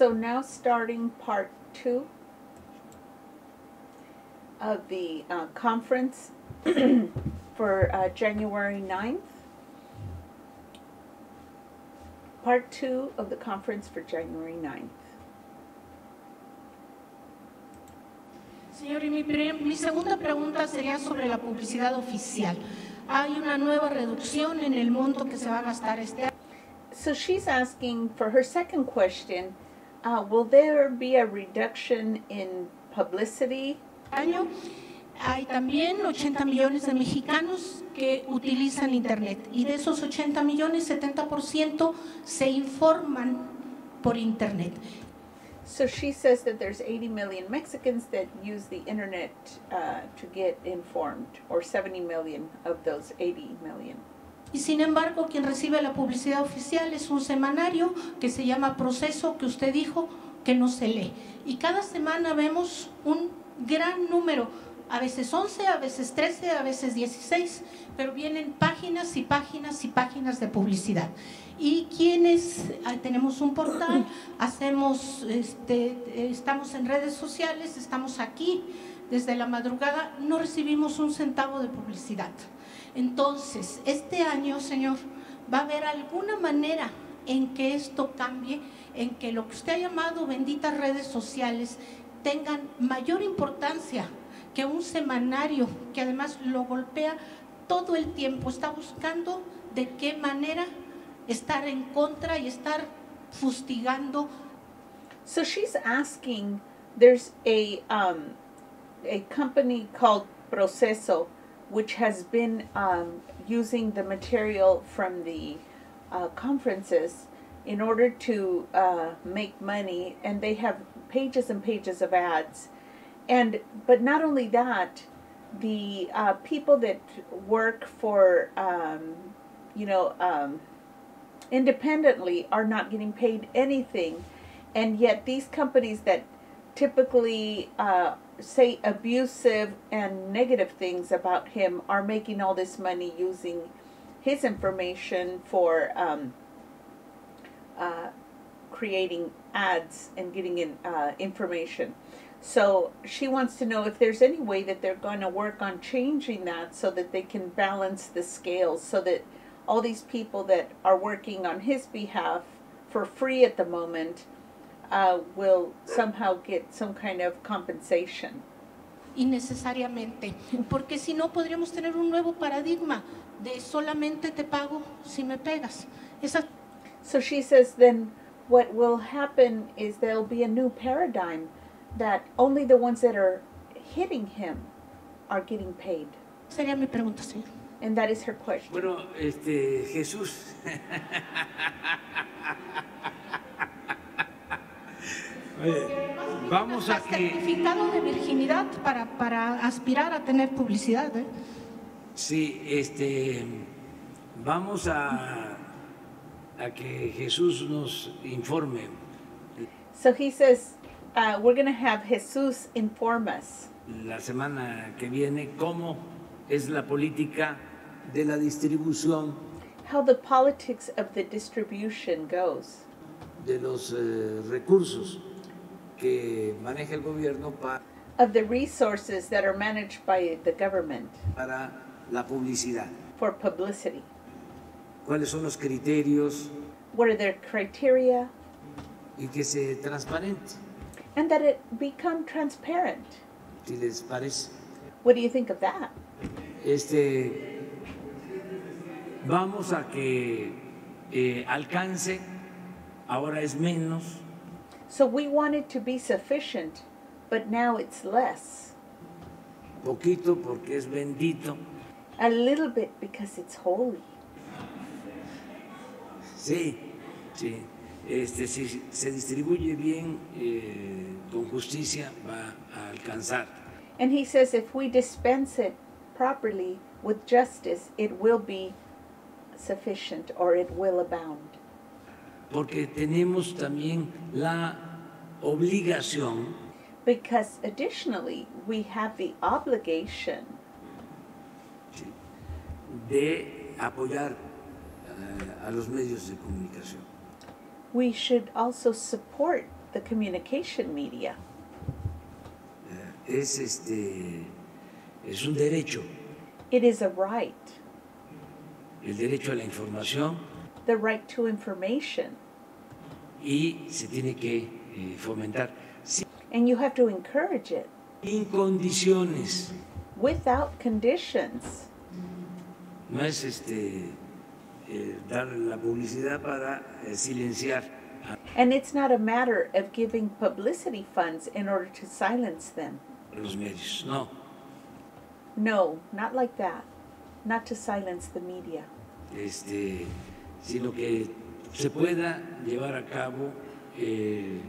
So now starting part two of the uh, conference for uh, January 9th. Part two of the conference for January 9th. Señor, y mi, mi segunda pregunta sería sobre la publicidad oficial. Hay una nueva reducción en el monto que se va a gastar este So she's asking for her second question uh, Will there be a reduction in publicity? año. Hay también 80 millones de mexicanos que utilizan Internet y de esos 80 millones, 70% se informan por Internet. So she says that there's 80 million Mexicans that use the internet uh, to get informed, or 70 million of those 80 million. Y sin embargo, quien recibe la publicidad oficial es un semanario que se llama Proceso, que usted dijo que no se lee. Y cada semana vemos un gran número, a veces 11, a veces 13, a veces 16, pero vienen páginas y páginas y páginas de publicidad. Y quienes tenemos un portal, hacemos, este, estamos en redes sociales, estamos aquí desde la madrugada, no recibimos un centavo de publicidad. Entonces, este año, Señor, va a haber alguna manera en que esto cambie, en que lo que usted ha llamado benditas redes sociales tengan mayor importancia que un semanario que además lo golpea todo el tiempo, está buscando de qué manera estar en contra y estar fustigando. So she's asking there's a, um, a company called Proceso which has been um, using the material from the uh, conferences in order to uh, make money, and they have pages and pages of ads. And but not only that, the uh, people that work for um, you know um, independently are not getting paid anything, and yet these companies that typically uh, say abusive and negative things about him are making all this money using his information for um, uh, creating ads and getting in uh, information. So she wants to know if there's any way that they're going to work on changing that so that they can balance the scales so that all these people that are working on his behalf for free at the moment uh, will somehow get some kind of compensation. innecesariamente, porque si no podríamos tener un nuevo paradigma de solamente te pago si me pegas. Esa So she says then what will happen is there'll be a new paradigm that only the ones that are hitting him are getting paid. sería mi pregunta, señor. And that is her question. Bueno, este, Jesús, Vamos a que, certificado de virginidad para, para aspirar a tener publicidad. ¿eh? sí, este, vamos a, a que Jesús nos informe So he says uh, we're going to have Jesus inform us la semana que viene cómo es la política de la distribución how the politics of the distribution goes de los eh, recursos que maneja el gobierno pa- of the resources that are managed by the government para la publicidad. for publicity. ¿Cuáles son los criterios What are their criteria? y que se transparente? And that it become transparent. Si les parece. What do you think of that? Este, vamos a que eh, alcance, ahora es menos, So we want it to be sufficient, but now it's less. poquito porque es bendito, A little bit because it's holy. sí, sí. Este, si se distribuye bien, eh, con justicia, va a alcanzar. And he says if we dispense it properly with justice, it will be sufficient or it will abound. Porque tenemos también la obligación Because additionally, we have the obligation de apoyar eh, a los medios de comunicación. we should also support the communication media. Es, este, es un derecho, It is a right, el derecho a la información the right to information, y se tiene que eh, fomentar and you have to encourage it condiciones. without conditions. No es este, eh, dar la publicidad para eh, silenciar And it's not a matter of giving publicity funds in order to silence them. los medios, no. No, not like that. Not to silence the media. este, sino que se pueda llevar a cabo eh,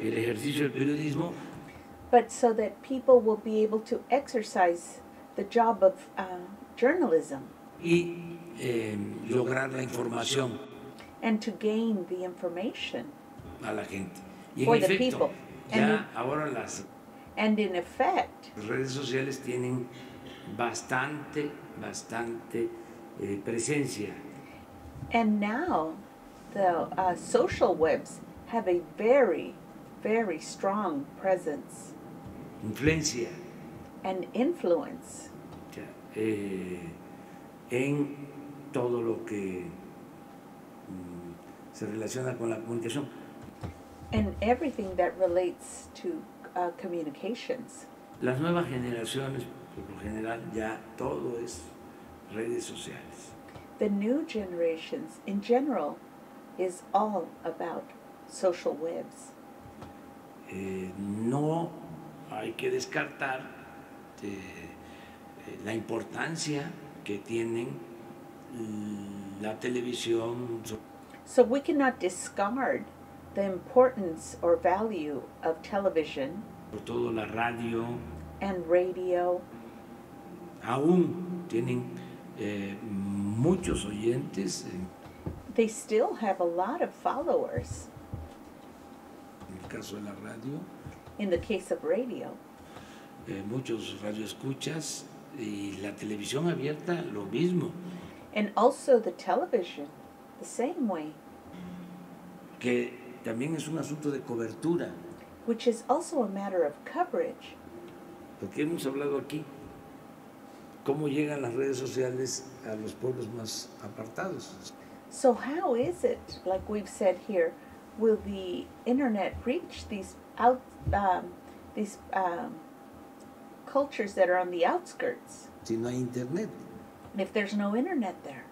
el ejercicio del periodismo But so that people will be able to exercise the job of uh, journalism y eh, lograr la información and to gain the information. a la gente. Y en For the efecto, people. And ya ahora las And in effect, redes sociales tienen bastante, bastante eh, presencia. And now the uh, social webs have a very, very strong presence influencia and influence ya, eh, en todo lo que mm, se relaciona con la comunicación. and everything that relates to uh, communications. Las nuevas generaciones, por lo general, ya todo es redes sociales. The new generations in general is all about social webs. Eh, no hay que descartar eh, eh, la importancia que tienen la televisión, So we cannot discard the importance or value of television sobre todo la radio, and radio. aún tienen eh, muchos oyentes, en They still have a lot of followers. el caso de la radio, in the case of radio. eh, muchos radioescuchas y la televisión abierta lo mismo, And also the television, the same way, que también es un asunto de cobertura, which is also a matter of coverage. porque hemos hablado aquí cómo llegan las redes sociales a los pueblos más apartados. So, how is it, like we've said here, will the internet reach these out um, these um, cultures that are on the outskirts Si no hay internet, if there's no internet there?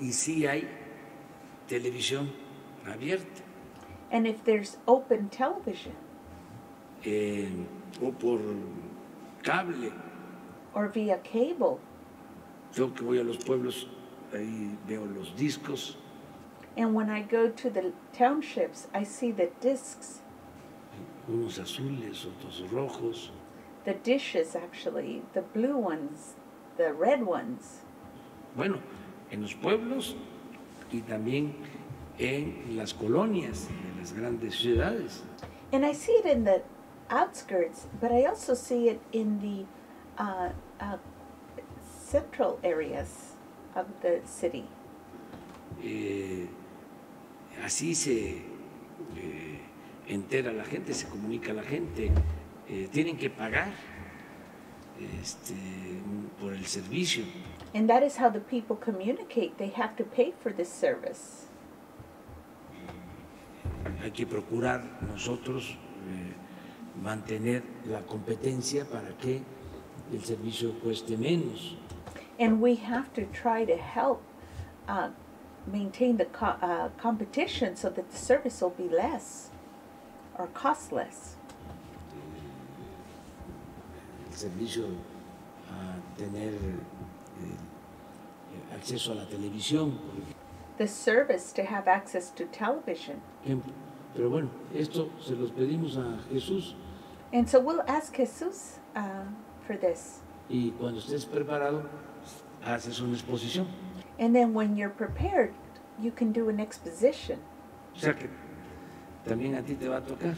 y si hay televisión abierta, And if there's open television eh, o por cable, or via cable, yo que voy a los pueblos, ahí veo los discos, and when I go to the townships, I see the discs, unos azules, otros rojos, the dishes actually, the blue ones, the red ones. bueno, en los pueblos y también en las colonias de las grandes ciudades. And I see it in the outskirts, but I also see it in the uh, uh, central areas of the city. Eh, así se eh, entera la gente, se comunica la gente. Eh, tienen que pagar este, por el servicio. And that is how the people communicate. They have to pay for this service. Hay que procurar nosotros eh, mantener la competencia para que el servicio cueste menos. And we have to try to help uh, maintain the co- uh, competition so that the service will be less or cost less. El servicio a tener eh, acceso a la televisión, The service to have access to television. Pero bueno, esto se los pedimos a Jesús And so we'll ask Jesus uh, for this. y cuando estés preparado, haces una exposición. And then when you're prepared, you can do an exposition. O sea que también a ti te va a tocar.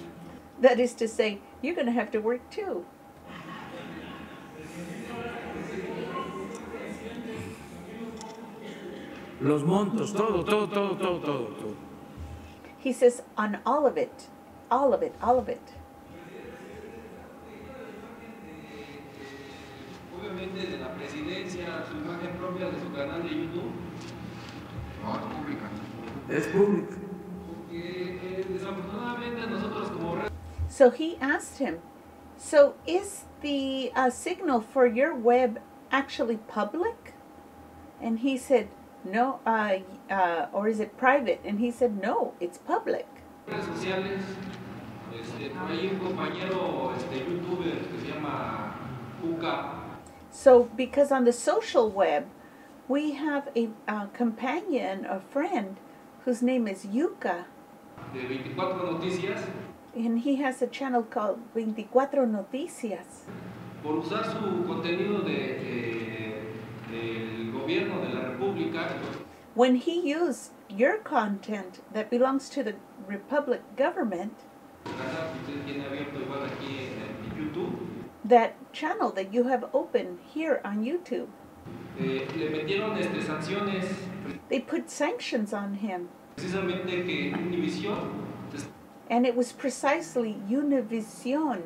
That is to say, you're going to have to work too. Los montos, todo, todo, todo, todo, todo, todo. He says, on all of it, all of it, all of it. Obviamente de la presidencia, su imagen propia de su canal de YouTube, No, es pública. Es público. porque eh, desafortunadamente nosotros como red So he asked him, So is the uh, signal for your web actually public? And he said, No, uh, uh, or is it private? And he said, No, it's public. sociales, este, por un compañero este, youtuber que se llama Cuca, So, because on the social web, we have a, uh companion, a friend, whose name is Yuka, de 24 Noticias, and he has a channel called 24 Noticias. por usar su contenido de, eh, del gobierno de la República, When he used your content that belongs to the Republic government, that channel that you have opened here on YouTube, eh, le metieron este, sanciones they put sanctions on him. precisamente que Univision And it was precisely Univision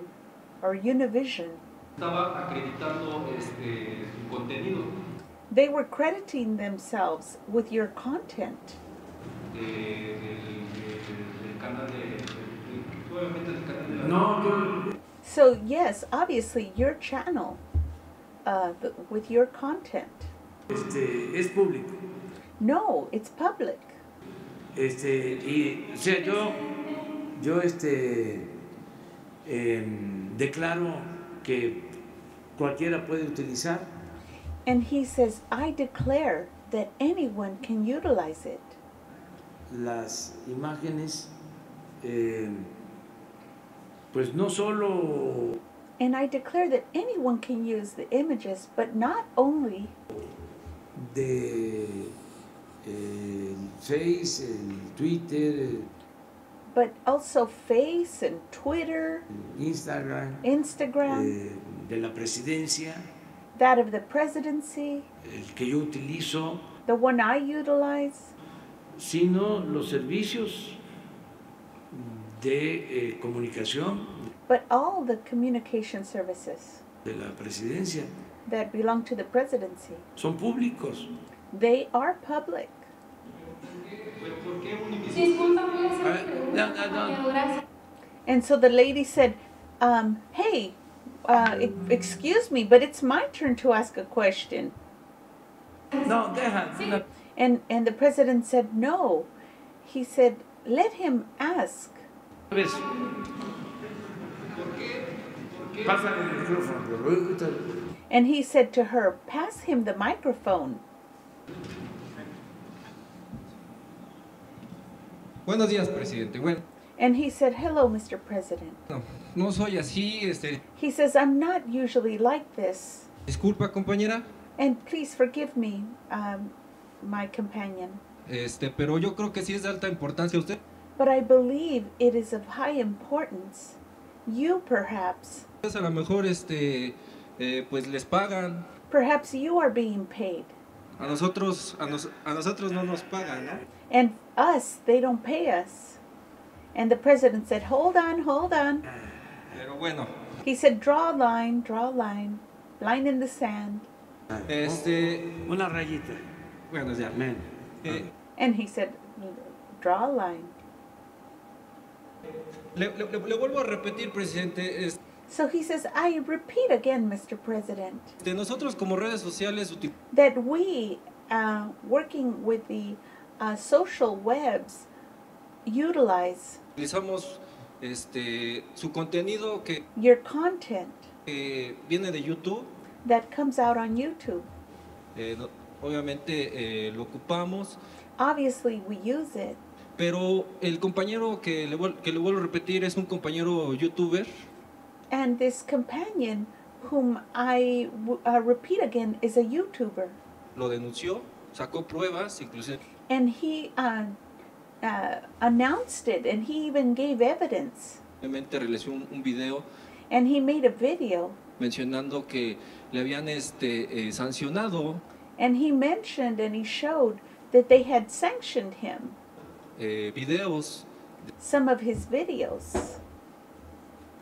or Univision. estaba acreditando este, su contenido. They were crediting themselves with your content. No, yo, So, yes, obviously, your channel uh, with your content. este, es público. No, it's public. Este, y, o sea, yo, yo este, em, declaro que cualquiera puede utilizar And he says, I declare that anyone can utilize it. las imágenes, em, pues no solo And I declare that anyone can use the images, but not only de el Face, el Twitter, el but also Face and Twitter, Instagram, Instagram, eh, de la presidencia, that of the presidency, el que yo utilizo, the one I utilize, sino los servicios de eh, comunicación but all the communication services de la presidencia that belong to the presidency. son públicos. They are public. ¿Por qué Univision? Disculpa, voy a hacer A ver, una no, no, no. And so the lady said, um, Hey, uh, excuse me, but it's my turn to ask a question. No, deja. la- And, and the president said, No. He said, Let him ask. Ahorita- And he said to her, Pass him the microphone. Buenos días, presidente. Bueno, And he said, Hello, Mr. President. no, no soy así, este, He says, I'm not usually like this. disculpa compañera, And please forgive me, um, my companion. este, pero yo creo que sí es de alta importancia usted. But I believe it is of high importance. You, perhaps, Pues a lo mejor, este, eh, pues les pagan. perhaps you are being paid. A nosotros, a, nos- a nosotros no nos pagan, ¿no? And us, they don't pay us. And the president said, Hold on, hold on. Pero bueno, He said, Draw a line, draw a line, line in the sand. este, Una rayita. bueno, ya. Amén. Eh, And he said, Draw a line. Le, le- le- vuelvo a repetir, presidente, So he says, I repeat again, Mr. President, nosotros como redes sociales that we, uh, working with the uh, social webs, utilize utilizamos este, su contenido que your content eh, viene de YouTube. that comes out on YouTube. eh, no- obviamente eh, lo ocupamos. Obviously, we use it. Pero el compañero que le, que le vuelvo a repetir es un compañero youtuber. And this companion, whom I uh, repeat again, is a YouTuber. Lo denunció, sacó pruebas, inclusive And he uh, uh, announced it, and he even gave evidence. realizó un, un video And he made a video, mencionando que le habían este, eh, sancionado and he mentioned and he showed that they had sanctioned him eh, videos Some of his videos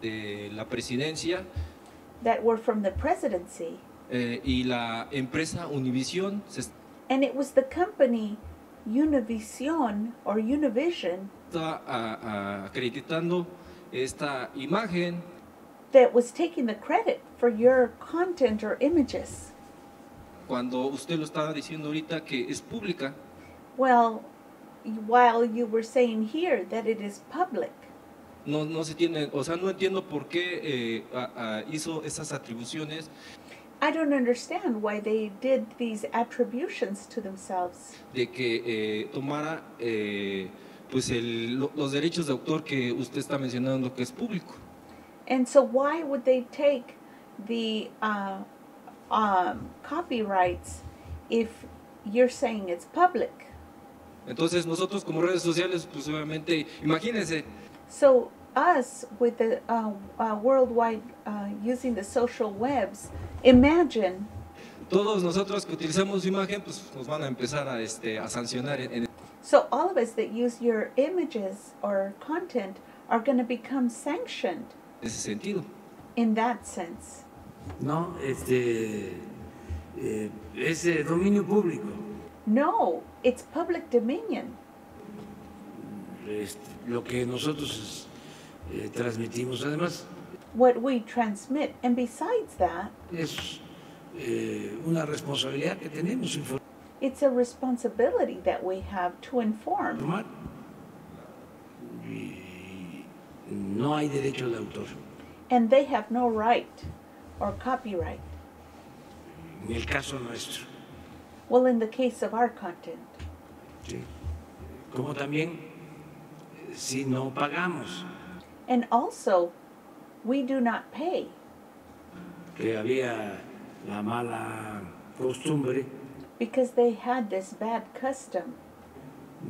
de la presidencia that were from the presidency, eh, y la empresa Univision and it was the company Univision or Univision está a- a- acreditando esta imagen that was taking the credit for your content or images. cuando usted lo estaba diciendo ahorita que es pública. Well, while you were saying here that it is public, No, no se tiene, o sea, no entiendo por qué eh, a- a- hizo esas atribuciones I don't understand why they did these attributions to themselves. de que eh, tomara eh, pues el- los derechos de autor que usted está mencionando que es público. And so, why would they take the uh, um, copyrights if you're saying it's public? Entonces nosotros como redes sociales, pues obviamente, imagínense, So, us with the uh, uh, worldwide uh, using the social webs, imagine todos nosotros que utilizamos su imagen, pues nos van a empezar a, este, a sancionar en, en So all of us that use your images or content are going to become sanctioned ese sentido. in that sense. No, este eh, es de dominio público. No, it's public dominion. Este, lo que nosotros eh, transmitimos, además, What we transmit, and besides that, es eh, una responsabilidad que tenemos it's a responsibility that we have to inform. No hay derecho de autor. And they have no right or copyright. En el caso nuestro. Well, in the case of our content. ¿Sí? Como también eh, si no pagamos, And also, we do not pay. que había la mala costumbre because they had this bad custom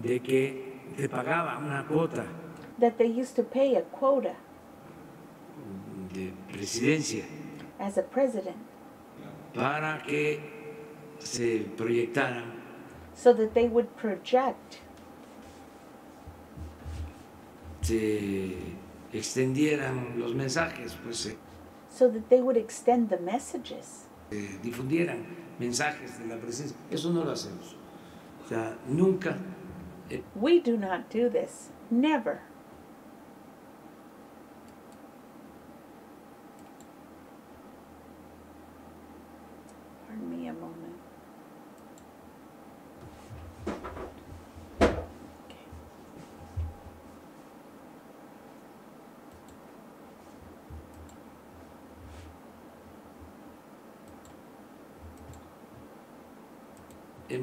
de que te pagaba una cuota that they used to pay a quota de presidencia as a president para que se proyectaran so that they would project, se extendieran los mensajes, pues se so that they would extend the messages. eh, difundieran mensajes de la presidencia. Eso no lo hacemos. O sea, nunca eh, We do not do this. Never.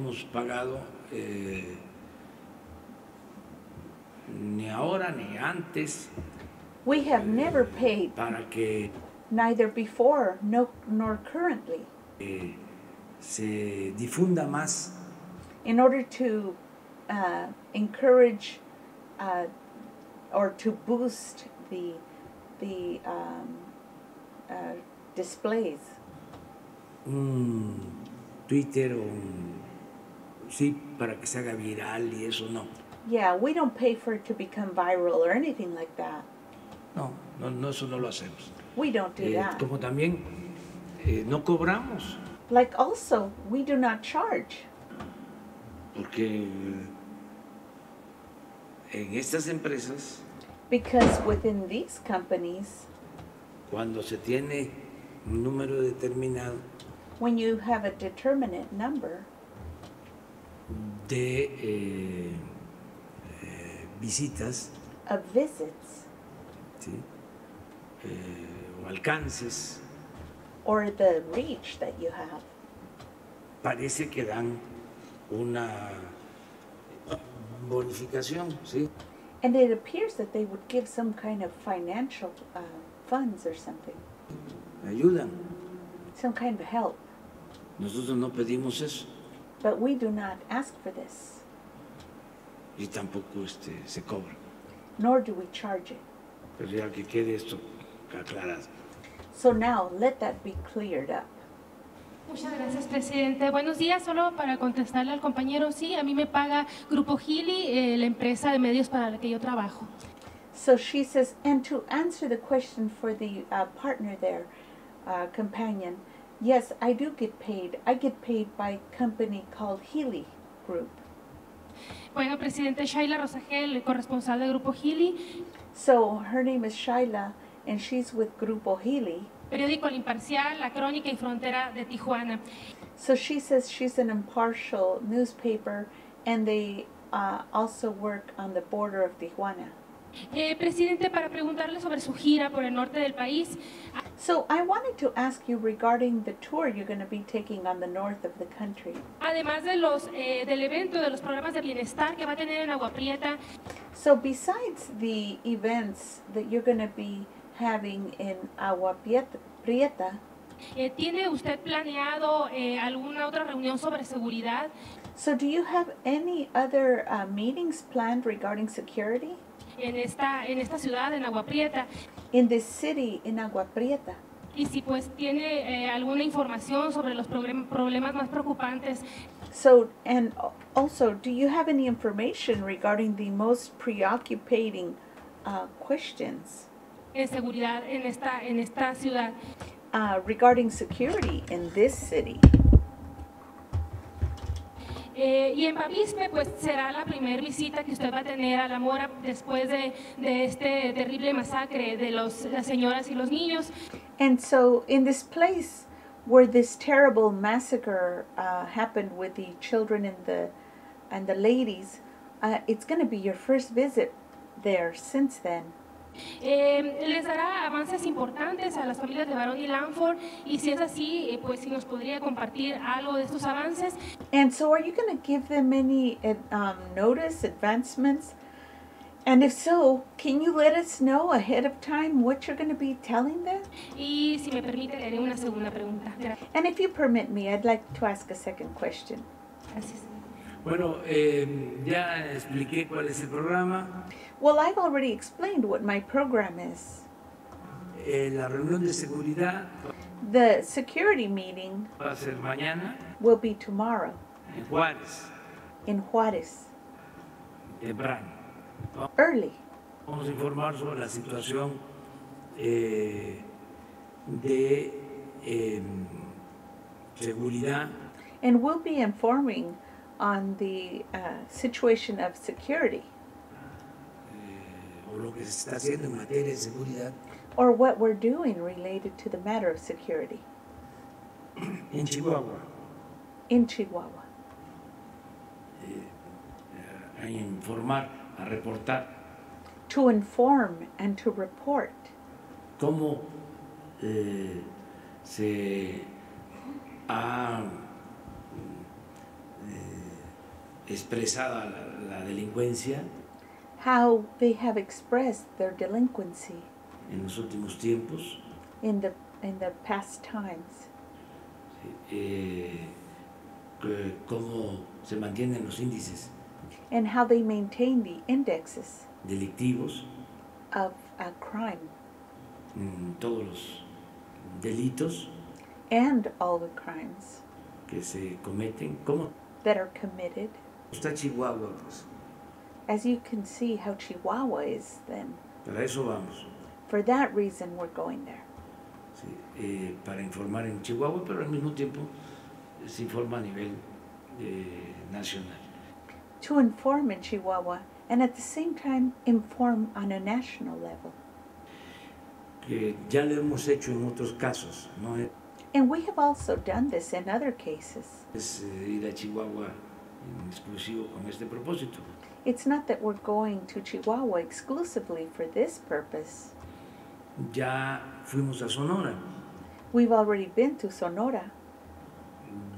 Hemos pagado eh, ni ahora ni antes. We have never paid, para que neither before no, nor currently, eh, se difunda más. In order to uh, encourage uh, or to boost the the um, uh, displays. un Twitter o un sí para que se haga viral y eso no. Yeah, we don't pay for it to become viral or anything like that. No, no, no eso no lo hacemos. We don't do Eh, that. como también eh, no cobramos Like also, we do not charge porque en estas empresas because within these companies, cuando se tiene un número determinado when you have a determinate number de eh, visitas of visits ¿sí? Eh, o alcances, or the reach that you have, parece que dan una bonificación, ¿sí? and it appears that they would give some kind of financial uh, funds or something, ayudan. some kind of help. Nosotros no pedimos eso But we do not ask for this, y tampoco este, se cobra. nor do we charge it. Pero ya que quede esto aclarado. So now let that be cleared up. Muchas gracias, presidente. Buenos días. Solo para contestarle al compañero, sí, a mí me paga Grupo Gili, eh, la empresa de medios para la que yo trabajo. So she says, and to answer the question for the uh, partner there, uh, companion, yes, I do get paid. I get paid by a company called Healy Group. Bueno, presidente Shaila Rosagel, corresponsal de Grupo Healy, So her name is Shaila, and she's with Grupo Healy. periódico El Imparcial, La Crónica y Frontera de Tijuana. So she says she's an impartial newspaper, and they uh, also work on the border of Tijuana. Eh, presidente, para preguntarle sobre su gira por el norte del país, So I wanted to ask you regarding the tour you're going to be taking on the north of the country. además de los, eh, del evento de los programas de bienestar que va a tener en Agua Prieta, So besides the events that you're going to be having in Agua Prieta- eh, ¿tiene usted planeado eh, alguna otra reunión sobre seguridad? so do you have any other uh, meetings planned regarding security en esta, en esta ciudad, en Agua Prieta. in this city in Agua Prieta? Y si pues tiene eh, alguna información sobre los problem- problemas más preocupantes So, and al- also, do you have any information regarding the most preoccupating uh, questions en seguridad en esta, en esta ciudad. uh, regarding security in this city? Eh, y en pues será la primera visita que usted va a tener a la mora después de, de este terrible masacre de los, las señoras y los niños. And so, in this place where this terrible massacre uh, happened with the children and the and the ladies, uh, it's going to be your first visit there since then. Eh, les dará avances importantes a las familias de Barón y Lanford y si es así, eh, pues si nos podría compartir algo de estos avances. And so, are you going to give them any uh, um, notice, advancements? And if so, can you let us know ahead of time what you're going to be telling them? Y si me permite, le haré una segunda pregunta. And if you permit me, I'd like to ask a second question. Gracias. Bueno, eh, ya expliqué cuál es el programa. Well, I've already explained what my program is. Eh, la reunión de seguridad The security meeting va a ser mañana will be tomorrow en Juárez, in Juarez, temprano. early. Vamos a informar sobre la situación eh, de eh, seguridad And we'll be informing on the uh, situation of security o lo que se está haciendo en materia de seguridad. Or what we're doing related to the matter of security. En Chihuahua. in Chihuahua. a informar, a reportar. To inform and to report. Cómo eh, se ha eh, expresado la, la delincuencia how they have expressed their delinquency en los últimos tiempos, in the in the past times eh, cómo se mantienen los índices and how they maintain the indexes delictivos of uh, crime en todos los delitos and all the crimes que se cometen. ¿Cómo that are committed. está Chihuahua? Pues As you can see how Chihuahua is then. para eso vamos. For that reason we're going there. Sí, eh, para informar en Chihuahua, pero al mismo tiempo se informa a nivel eh, nacional. To inform in Chihuahua and at the same time inform on a national level. Que ya lo hemos hecho en otros casos, no And we have also done this in other cases. es eh, ir a Chihuahua en exclusivo con este propósito. It's not that we're going to Chihuahua exclusively for this purpose. Ya fuimos a Sonora, We've already been to Sonora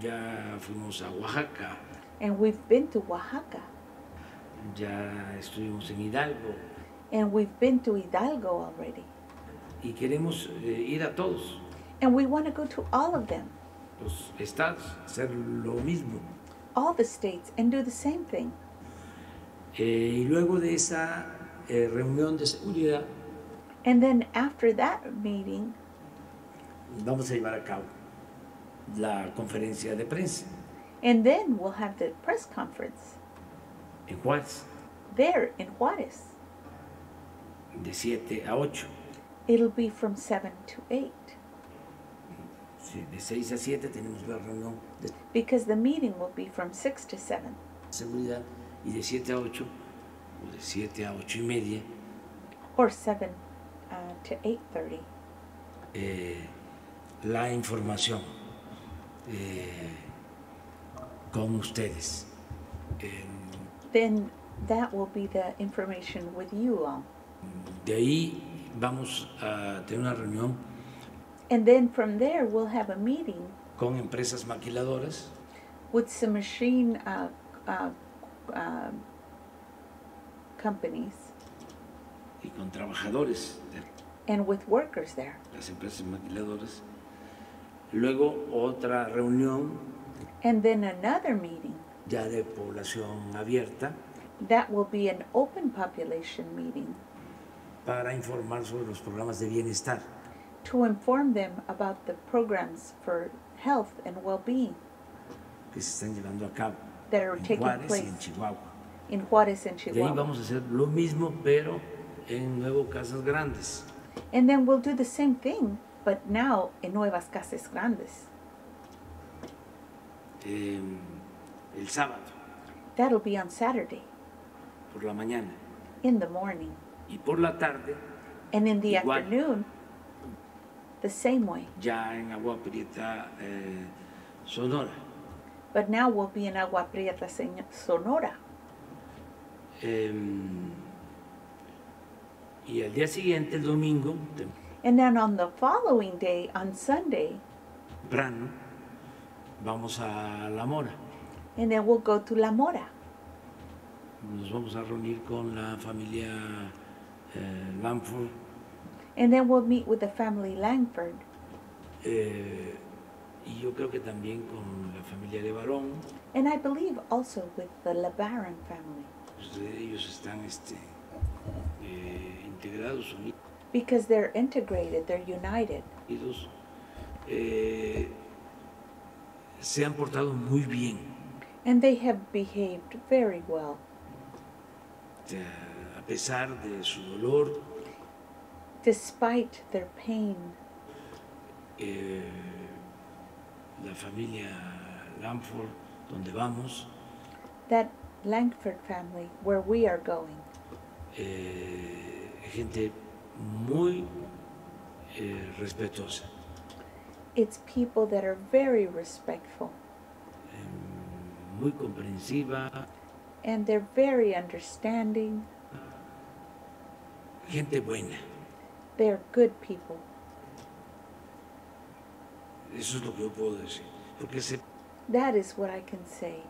ya fuimos a Oaxaca, and we've been to Oaxaca ya estuvimos en Hidalgo and we've been to Hidalgo already. y queremos eh, ir a todos And we want to go to all of them, los estados, hacer lo mismo. all the states, and do the same thing. Eh, y luego de esa eh, reunión de seguridad And then after that meeting, vamos a llevar a cabo la conferencia de prensa And then we'll have the press conference en Juárez, there in Juarez. de 7 a 8. It'll be from 7 to 8 Sí, de 6 a 7 tenemos la reunión de because the meeting will be from 6 to 7. seguridad y de 7 a 8 o de 7 a 8 y media or 7 uh, to 8.30 eh, la información eh, con ustedes. Eh, then that will be the information with you all. De ahí vamos a tener una reunión and then from there we'll have a meeting con empresas maquiladoras. with some machine uh, uh, uh, companies. Y con trabajadores and with workers there. las empresas maquiladoras. Luego otra reunión and then another meeting. ya de población abierta. That will be an open population meeting. Para informar sobre los programas de bienestar. To inform them about the programs for health and well-being. Que se están llevando a cabo that are en taking Juárez y en place Chihuahua. in Juarez and De ahí Chihuahua. vamos a hacer lo mismo, pero en Nuevo Casas Grandes. And then we'll do the same thing, but now in Nuevas Casas Grandes. eh, el sábado That'll be on Saturday por la mañana in the morning. y por la tarde And in the Igual. afternoon, the same way. ya en Agua Prieta, eh, Sonora. But now we'll be in Agua Prieta, Sonora. Em, y al día siguiente, el domingo, And then on the following day, on Sunday, temprano, vamos a La Mora. and then we'll go to La Mora. Nos vamos a reunir con la familia eh, Langford And then we'll meet with the family Langford. eh, y yo creo que también con la familia de Barón. And I believe also with the LeBaron family. Pues, ellos están este, eh, integrados, unidos. Because they're integrated, they're united. Unidos, eh, se han portado muy bien, And they have behaved very well. a pesar de su dolor, Despite their pain, eh, la familia Lamford, donde vamos, that Langford family, where we are going, eh, gente muy eh, respetuosa, it's people that are very respectful eh, muy comprensiva, and they're very understanding. gente buena. They're good people. Eso es lo que yo puedo decir, porque se That is what I can say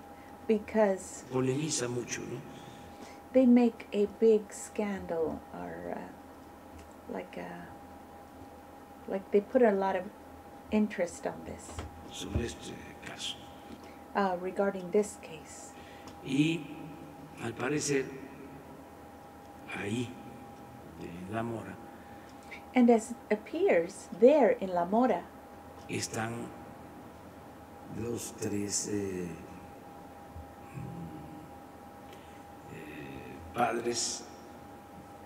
because polemiza mucho, ¿no? they make a big scandal or uh, like a, like they put a lot of interest on this sobre este caso. uh, regarding this case. Y al parecer, ahí, en La Mora, And as appears there in La Mora, están los tres eh, mm, eh, padres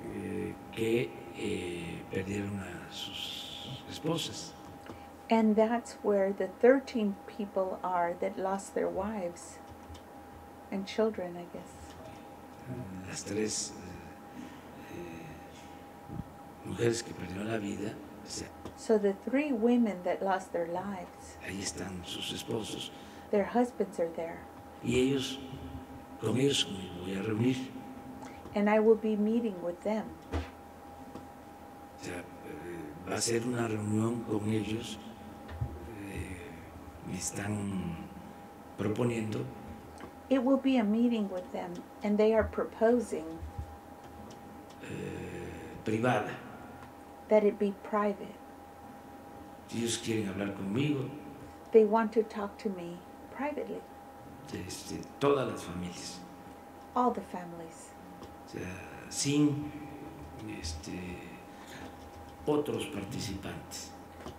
eh, que perdieron a sus esposas. and that's where the 13 people are that lost their wives and children, I guess. Las tres mujeres que perdieron la vida, So the three women that lost their lives, ahí están sus esposos. their husbands are there. Y ellos, con ellos me voy a reunir. And I will be meeting with them. O sea, eh, va a ser una reunión con ellos. eh, me están proponiendo It will be a meeting with them, and they are proposing eh, privada. That it be private. Ellos quieren hablar conmigo, They want to talk to me privately, este, todas las familias. all the families, O sea, sin este, otros participantes.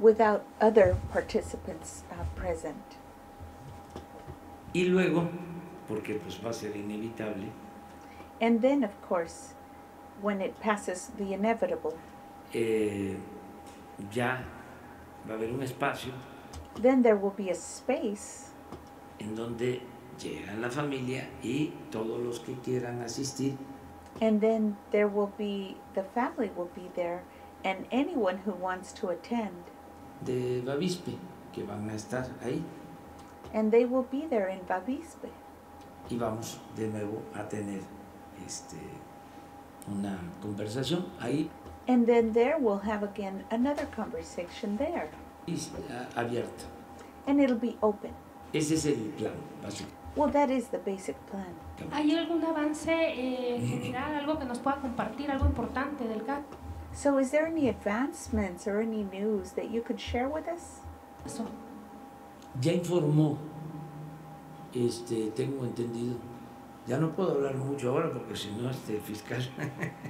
without other participants uh, present. Y luego, porque pues va a ser inevitable, And then, of course, when it passes the inevitable, eh, ya va a haber un espacio then there will be a space en donde llega la familia y todos los que quieran asistir. And then there will be the family will be there and anyone who wants to attend. De Bavispe que van a estar ahí. And they will be there in Bavispe. y vamos de nuevo a tener este, una conversación ahí And then there we'll have again another conversation there y, ah, abierta. and it'll be open. Ese es el plan básico. Well, that is the basic plan. ¿Hay algún avance eh, general, algo que nos pueda compartir, algo importante del GATT? So, is there any advancements or any news that you could share with us? Eso. Ya informó, este, tengo entendido, ya no puedo hablar mucho ahora porque si no, este fiscal,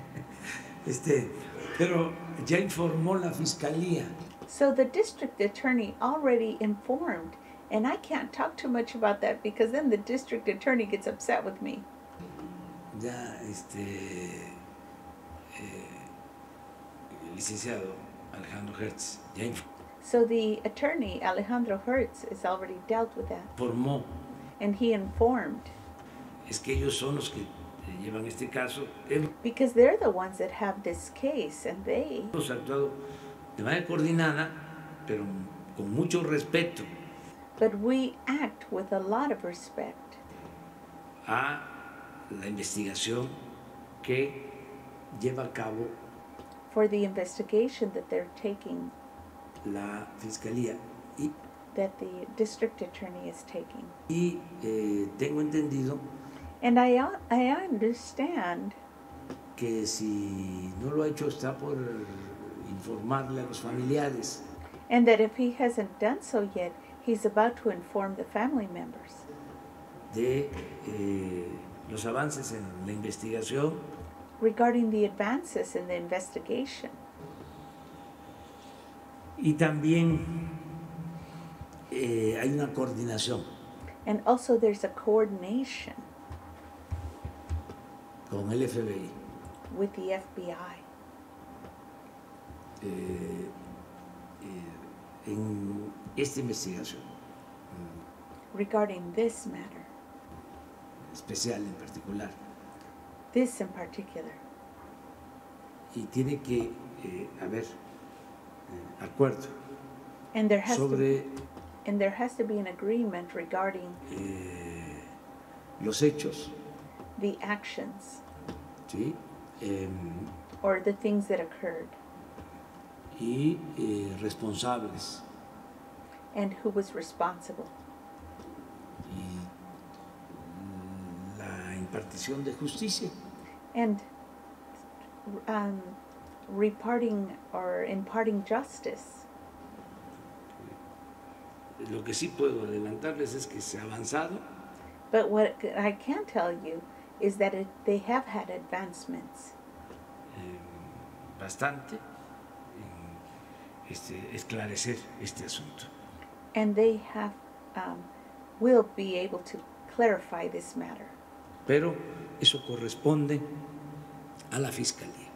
este, pero ya informó la fiscalía. So, the district attorney already informed, and I can't talk too much about that because then the district attorney gets upset with me. ya este eh, el licenciado Alejandro Gertz ya So, the attorney, Alejandro Gertz, has already dealt with that, informó. And he informed. Es que ellos son los que llevan este caso because they're the ones that have this case, and they hemos actuado de manera coordinada pero con mucho respeto. But we act with a lot of respect. A la investigación que lleva a cabo for the investigation that they're taking, la fiscalía. Y, that the district attorney is taking. y, eh, tengo entendido And I, I understand. Que si no lo ha hecho está por informarle a los familiares. And that if he hasn't done so yet, he's about to inform the family members. De eh, los avances en la investigación. Regarding the advances in the investigation. y también eh, hay una coordinación. And also, there's a coordination con el FBI with the FBI eh, eh, en esta investigación regarding this matter, especial en particular. This in particular. y tiene que eh, haber acuerdo And there has to, sobre and there has to be an agreement regarding los hechos the actions ¿sí? Em, or the things that occurred y eh, responsables and who was responsible y la impartición de justicia. and um, reparting or imparting justice. Lo que sí puedo adelantarles es que se ha avanzado But what I can tell you is that it, they have had advancements eh, bastante en este, esclarecer este asunto. and they have um, will be able to clarify this matter. Pero eso corresponde a la fiscalía.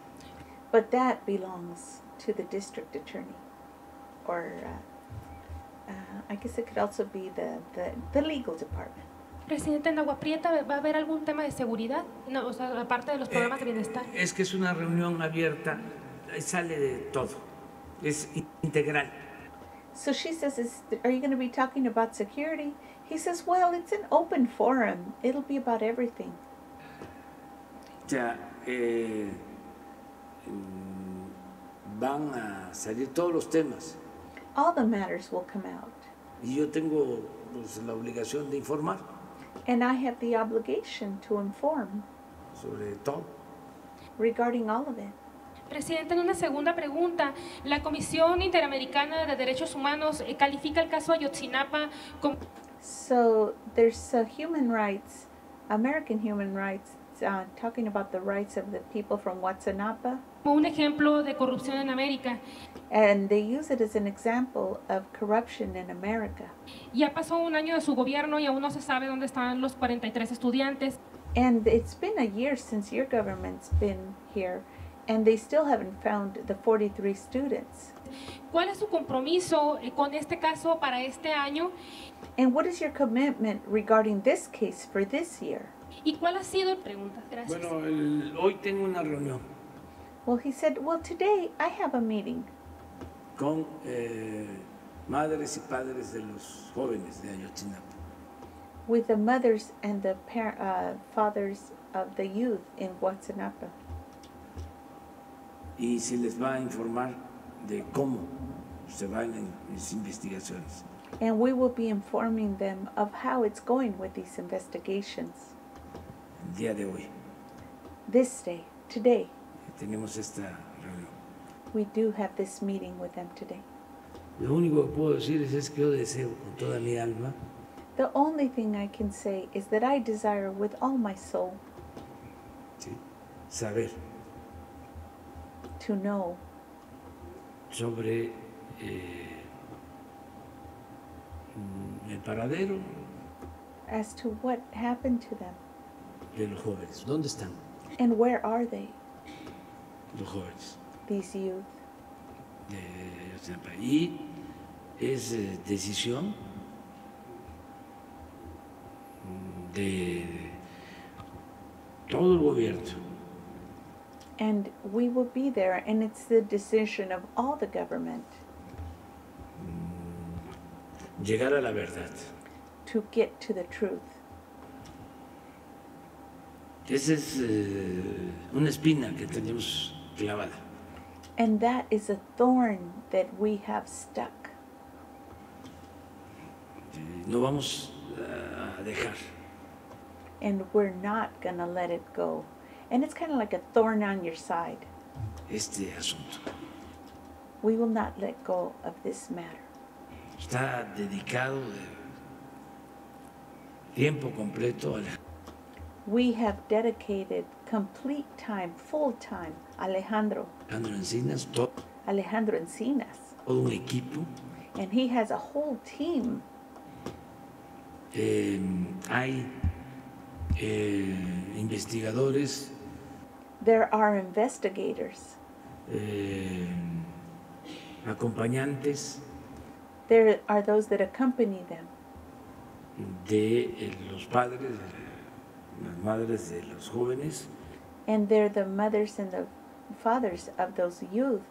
But that belongs to the district attorney, or uh, uh, I guess it could also be the, the, the legal department. Presidente, en Agua Prieta va a haber algún tema de seguridad, no, o sea, aparte de los programas de bienestar. Es que es una reunión abierta, sale de todo, es integral. So she says, is, Are you going to be talking about security? He says, Well, it's an open forum, it'll be about everything. Sea, eh, van a salir todos los temas All the matters will come out. y yo tengo pues, la obligación de informar And I have the obligation to inform sobre todo. regarding all of it. Presidente, en una segunda pregunta, la Comisión Interamericana de Derechos Humanos eh, califica el caso Ayotzinapa como So there's a human rights, American human rights uh, talking about the rights of the people from Watsanapa, como un ejemplo de corrupción en América. and they use it as an example of corruption in America. Ya pasó un año de su gobierno y aún no se sabe dónde están los 43 estudiantes. And it's been a year since your government's been here, and they still haven't found the 43 students. ¿Cuál es su compromiso eh, con este caso para este año? And what is your commitment regarding this case for this year? ¿Y cuál ha sido? Pregunta, gracias. Bueno, el- hoy tengo una reunión Well, he said, Well, today I have a meeting con eh, madres y padres de los jóvenes de Ayotzinapa. with the mothers and the par- uh, fathers of the youth in Watsanapa. y se les va a informar de cómo se van en las investigaciones. And we will be informing them of how it's going with these investigations El día de hoy this day, today. Tenemos esta reunión. We do have this meeting with them today. Lo único que puedo decirles es que yo deseo con toda mi alma The only thing I can say is that I desire with all my soul ¿sí? saber to know sobre eh, el paradero as to what happened to them de los jóvenes. ¿Dónde están and where are they, los jóvenes these youth. de Ayotzinapa? Y es eh, decisión de todo el gobierno And we will be there, and it's the decision of all the government llegar a la verdad. to get to the truth. Esa es eh, una espina que tenemos clavada. And that is a thorn that we have stuck. Eh, No vamos a dejar And we're not going to let it go. And it's kind of like a thorn on your side. este asunto. We will not let go of this matter. Está dedicado de tiempo completo We have dedicated complete time, full time, Alejandro, Alejandro Encinas, to- Alejandro Encinas. todo un equipo. And he has a whole team. Eh, hay eh, investigadores, There are investigators. eh, acompañantes There are those that accompany them. de eh, los padres, de las madres de los jóvenes, And they're the mothers and the fathers of those youth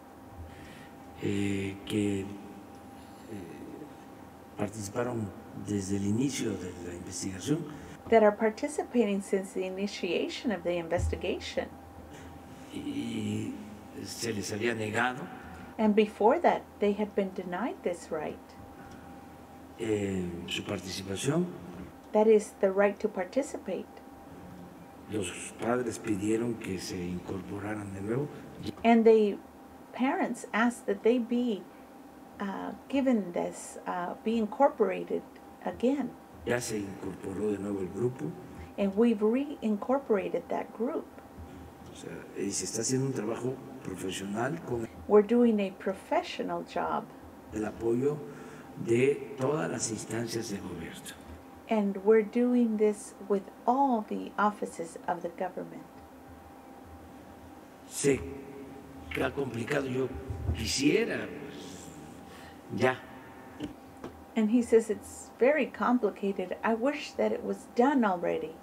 eh, que eh, participaron desde el inicio de la investigación that are participating since the initiation of the investigation. y se les había negado And before that, they had been denied this right. eh, su participación. That is the right to participate. Los padres pidieron que se incorporaran de nuevo. And the parents asked that they be uh, given this, uh, be incorporated again. Ya se incorporó de nuevo el grupo. And we've reincorporated that group. O sea, y se está haciendo un trabajo profesional con We're doing a professional job. el apoyo de todas las instancias del gobierno. And we're doing this with all the offices of the government. Que ha complicado, yo quisiera pues, ya And he says it's very complicated. I wish that it was done already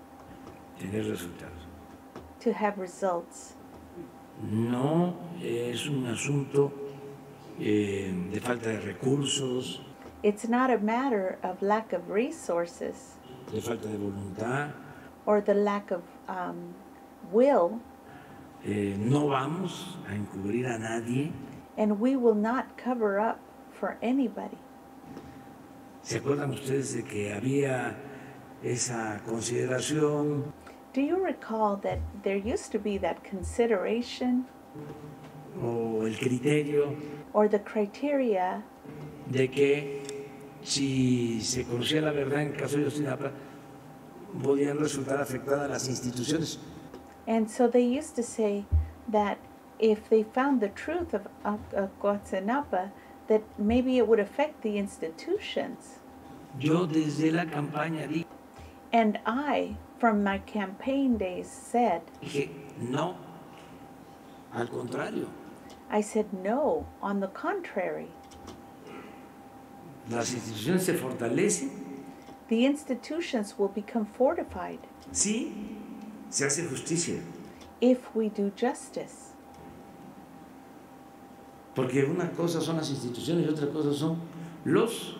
tener resultados. to have results. No es un asunto eh, de falta de recursos, It's not a matter of lack of resources de falta de voluntad. or the lack of um, will, Eh, no vamos a encubrir a nadie. and we will not cover up for anybody. ¿Se acuerdan ustedes de que había esa consideración Do you recall that there used to be that consideration o el criterio or the criteria de que si se conocía la verdad en el caso de Ayotzinapa, podían resultar afectadas las instituciones. And so they used to say that if they found the truth of Ayotzinapa, that maybe it would affect the institutions. Yo desde la campaña dije And I, from my campaign days, said, no, al contrario, I said, no, on the contrary, las instituciones se fortalecen the institutions will become fortified si se hace justicia. if we do justice. Porque una cosa son las instituciones y otra cosa son los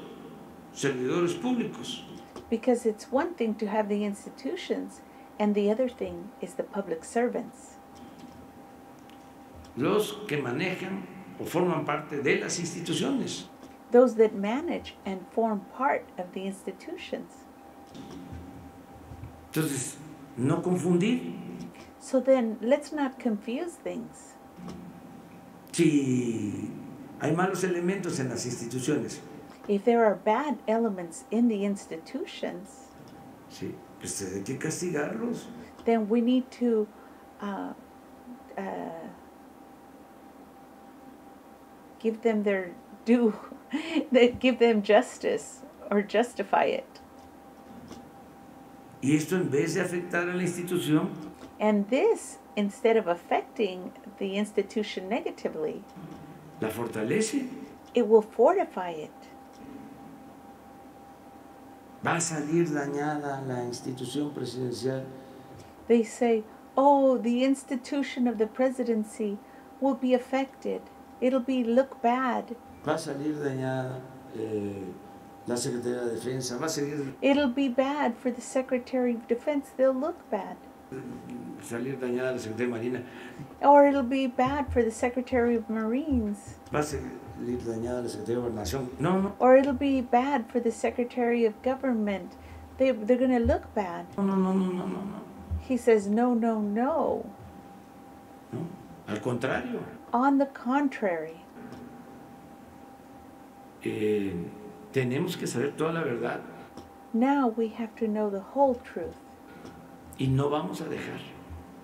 servidores públicos. Because it's one thing to have the institutions, and the other thing is the public servants, Los que manejan o forman parte de las instituciones. Those that manage and form part of the institutions. Entonces, no confundir. So then, let's not confuse things. Si hay malos elementos en las instituciones, If there are bad elements in the institutions, sí, pues hay que castigarlos. then we need to uh, uh, give them their due, that give them justice or justify it. Y esto en vez de afectar a la institución, And this, instead of affecting the institution negatively, la fortalece. it will fortify it. Va a salir dañada la institución presidencial. They say, oh, the institution of the presidency will be affected. It'll be look bad. Va a salir dañada eh, la Secretaría de Defensa. Va a salir, It'll be bad for the Secretary of Defense. They'll look bad. salir dañada la Secretaría de Marina. Or it'll be bad for the Secretary of Marines. Va a salir dañada la Secretaría de Gobernación. No, no, Or it'll be bad for the Secretary of Government. They, they're going to look bad. no, no, no, no, no, no, no. He says, no, no, no. no. Al contrario, On the contrary, eh, tenemos que saber toda la verdad now we have to know the whole truth. y no vamos a dejar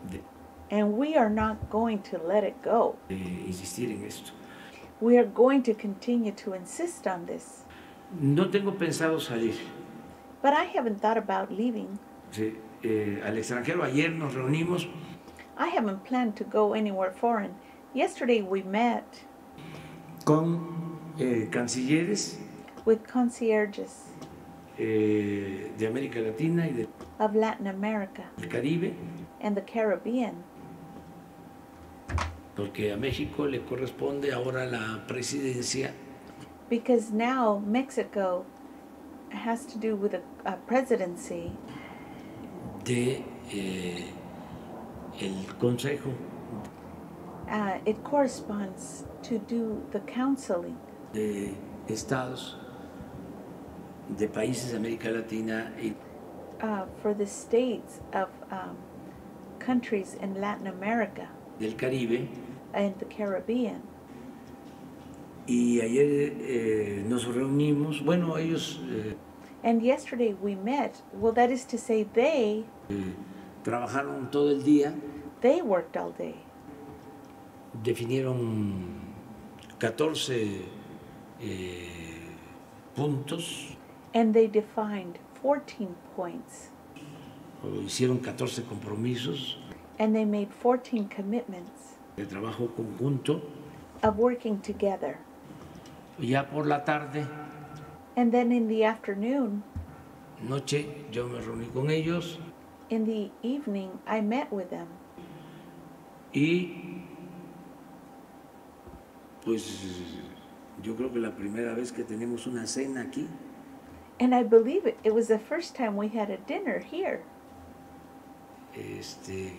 de, And we are not going to let it go. esto. We are going to continue to insist on this. No tengo pensado salir But I haven't thought about leaving. sí, eh, al extranjero. Ayer nos reunimos I haven't planned to go anywhere foreign. Yesterday we met con eh, cancilleres with concierges eh, de América Latina y del of Latin America Caribe, and the Caribbean. Porque a México le corresponde ahora la presidencia. Because now Mexico has to do with a, a presidency de eh, el Consejo uh, it corresponds to do the counseling de Estados de países de América Latina y uh, for the states of um, countries in Latin America del Caribe. and the Caribbean. Y ayer eh, nos reunimos, bueno, ellos eh, And yesterday we met. Well, that is to say, they eh, trabajaron todo el día, they worked all day. Definieron 14 eh, puntos, And they defined 14 points. o hicieron 14 compromisos And they made 14 commitments de trabajo conjunto. of working together. Ya por la tarde, And then in the afternoon, noche, yo me reuní con ellos in the evening, I met with them. y pues yo creo que la primera vez que tenemos una cena aquí, And I believe it, it was the first time we had a dinner here. este,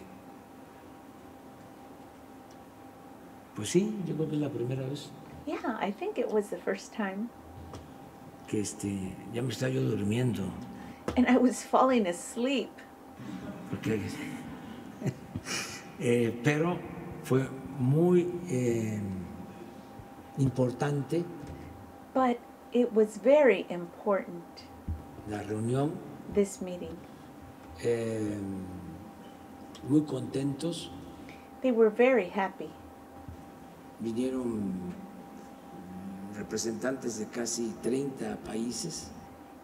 pues sí, yo creo que es la primera vez Yeah, I think it was the first time. que este, ya me estaba yo durmiendo. And I was falling asleep. porque, eh, pero fue muy eh, importante But it was very important, la reunión. this meeting. eh, muy contentos. They were very happy. Vinieron representantes de casi 30 países.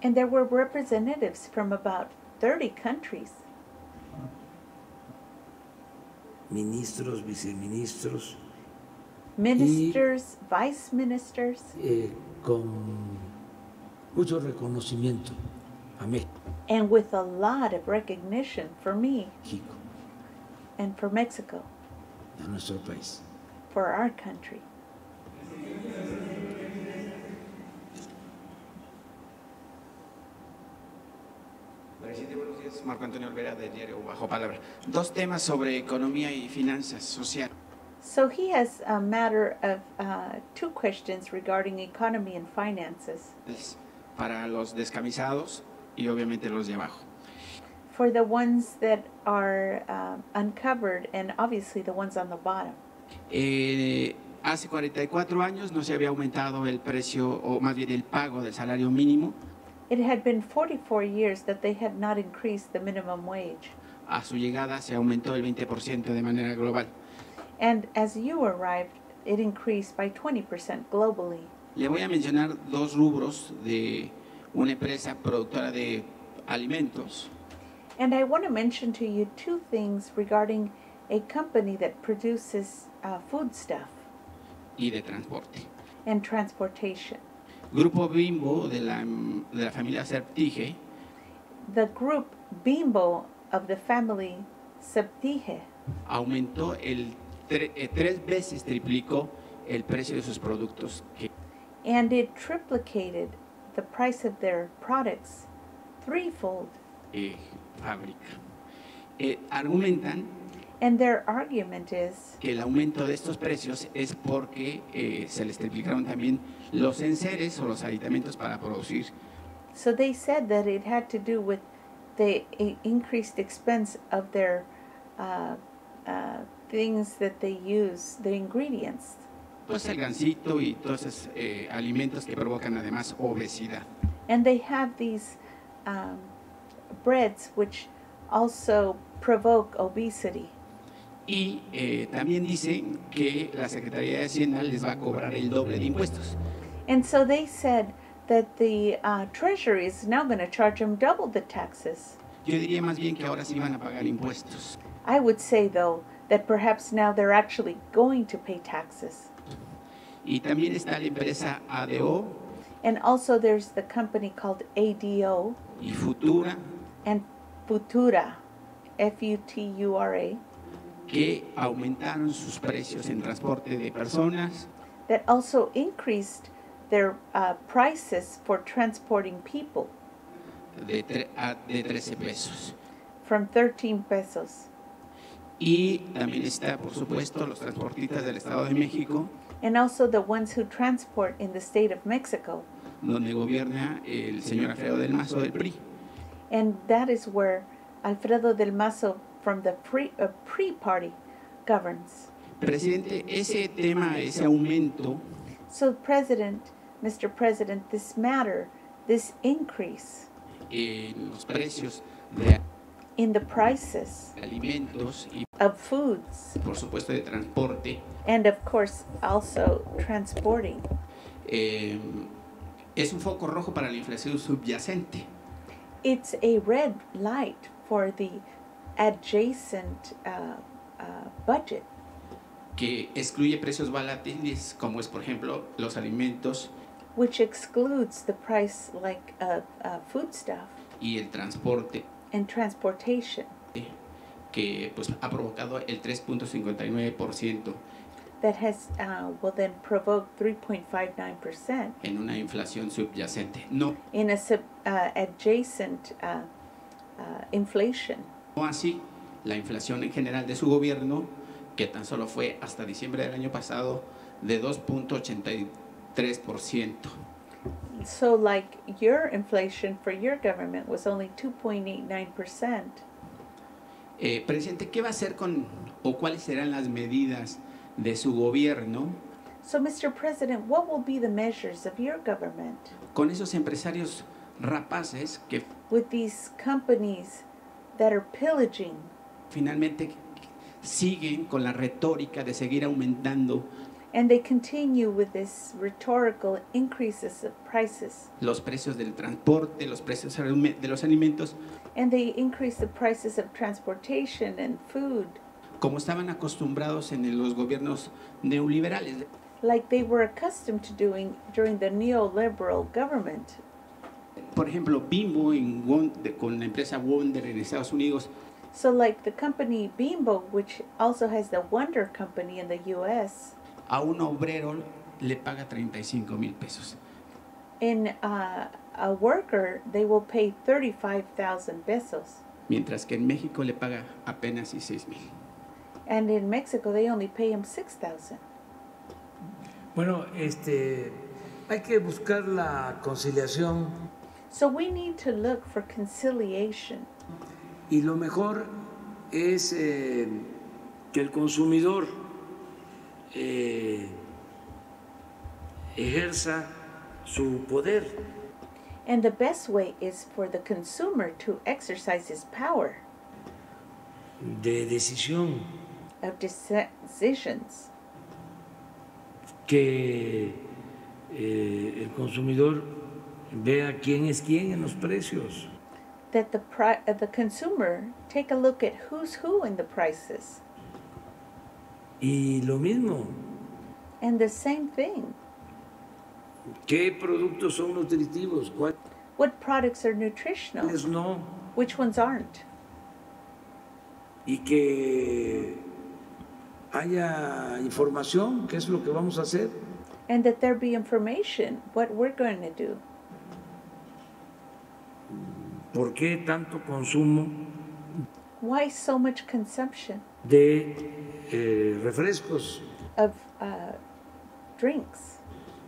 And there were representatives from about 30 countries ministros, viceministros, ministers, vice ministers, eh, con mucho reconocimiento a México, and with a lot of recognition for me and for Mexico, a nuestro país. for our country. Presidente, buenos días. Marco Antonio Olvera del diario Bajo Palabra. Dos temas sobre economía y finanzas social. So he has a matter of uh, two questions regarding economy and finances. Para los descamisados y obviamente los de abajo. For the ones that are um, uncovered and obviously the ones on the bottom. Eh, hace 44 años no se había aumentado el precio, o más bien el pago del salario mínimo. It had been 44 years that they had not increased the minimum wage. A su llegada se aumentó el 20% de manera global. And as you arrived, it increased by 20% globally. Le voy a mencionar dos rubros de una empresa productora de alimentos And I want to mention to you two things regarding a company that produces uh, food stuff y de transporte. and transportation. Grupo Bimbo de la, de la familia Servitje The group Bimbo of the family Septige aumentó el tre- eh, tres veces triplicó el precio de sus productos and it triplicated the price of their products threefold. eh, fabrica. Eh, argumentan And their argument is que el aumento de estos precios es porque eh, se les triplicaron también los enseres o los aditamentos para producir so they said that it had to do with the increased expense of their uh, uh, things that they use, the ingredients. pues el gansito y todos esos eh, alimentos que provocan además obesidad. And they have these um, breads which also provoke obesity. Y eh, también dicen que la Secretaría de Hacienda les va a cobrar el doble de impuestos. And so they said that the uh, Treasury is now going to charge them double the taxes. Yo diría más bien que ahora sí van a pagar impuestos. I would say, though, that perhaps now they're actually going to pay taxes. Y también está la empresa ADO And also there's the company called ADO y Futura and Futura, F U T U R A, que aumentaron sus precios en transporte de personas that also increased their uh, prices for transporting people de, tre- a- de 13 pesos. from 13 pesos. Y también está, por supuesto, los transportistas del Estado de México, And also the ones who transport in the state of Mexico. donde gobierna el señor Alfredo del Mazo del PRI. And that is where Alfredo del Mazo from the pre, uh, pre-party governs. Presidente, ese tema, ese aumento, So, President, Mr. President, this matter, this increase en los precios de in the prices alimentos y, of foods, por supuesto, de transporte, and of course also transporting, eh, es un foco rojo para la inflación subyacente. it's a red light for the adjacent uh, uh, budget. Que excluye precios volátiles como es por ejemplo los alimentos which excludes the price like uh, food stuff y el transporte and transportation que pues ha provocado el 3.59% that has uh, will then provoke 3.59% en una inflación subyacente. No, in a sub, uh, adjacent uh, uh, inflation. no así la inflación en general de su gobierno que tan solo fue hasta diciembre del año pasado de 2.83%. So, like your inflation for your government was only 2.89%. Eh, presidente, ¿qué va a hacer con o cuáles serán las medidas de su gobierno So, Mr. President, what will be the measures of your government con esos empresarios rapaces que with these companies that are pillaging finalmente siguen con la retórica de seguir aumentando And they continue with this rhetorical increases of prices. los precios del transporte, los precios de los alimentos, And they increase the prices of transportation and food como estaban acostumbrados en los gobiernos neoliberales. like they were accustomed to doing during the neoliberal government. Por ejemplo, Bimbo en Won- de- con la empresa Wonder en Estados Unidos So, like the company Bimbo, which also has the Wonder Company in the US, a un obrero le paga 35 mil pesos. in uh, a worker, they will pay 35,000 pesos. mientras que en México le paga apenas 16 mil. And in Mexico, they only pay him 6,000. Bueno, este, hay que buscar la conciliación So, we need to look for conciliation. y lo mejor es eh, que el consumidor eh, ejerza su poder. And the best way is for the consumer to exercise his power de decisión, of deci- decisions. que eh, el consumidor vea quién es quién en los precios. That the, pri- the consumer take a look at who's who in the prices. Y lo mismo, And the same thing. qué productos son nutritivos, What products are nutritional? cuáles no, Which ones aren't? y que haya información, qué es lo que vamos a hacer. And that there be information, what we're going to do. ¿Por qué tanto consumo Why so much consumption de eh, refrescos of uh, drinks,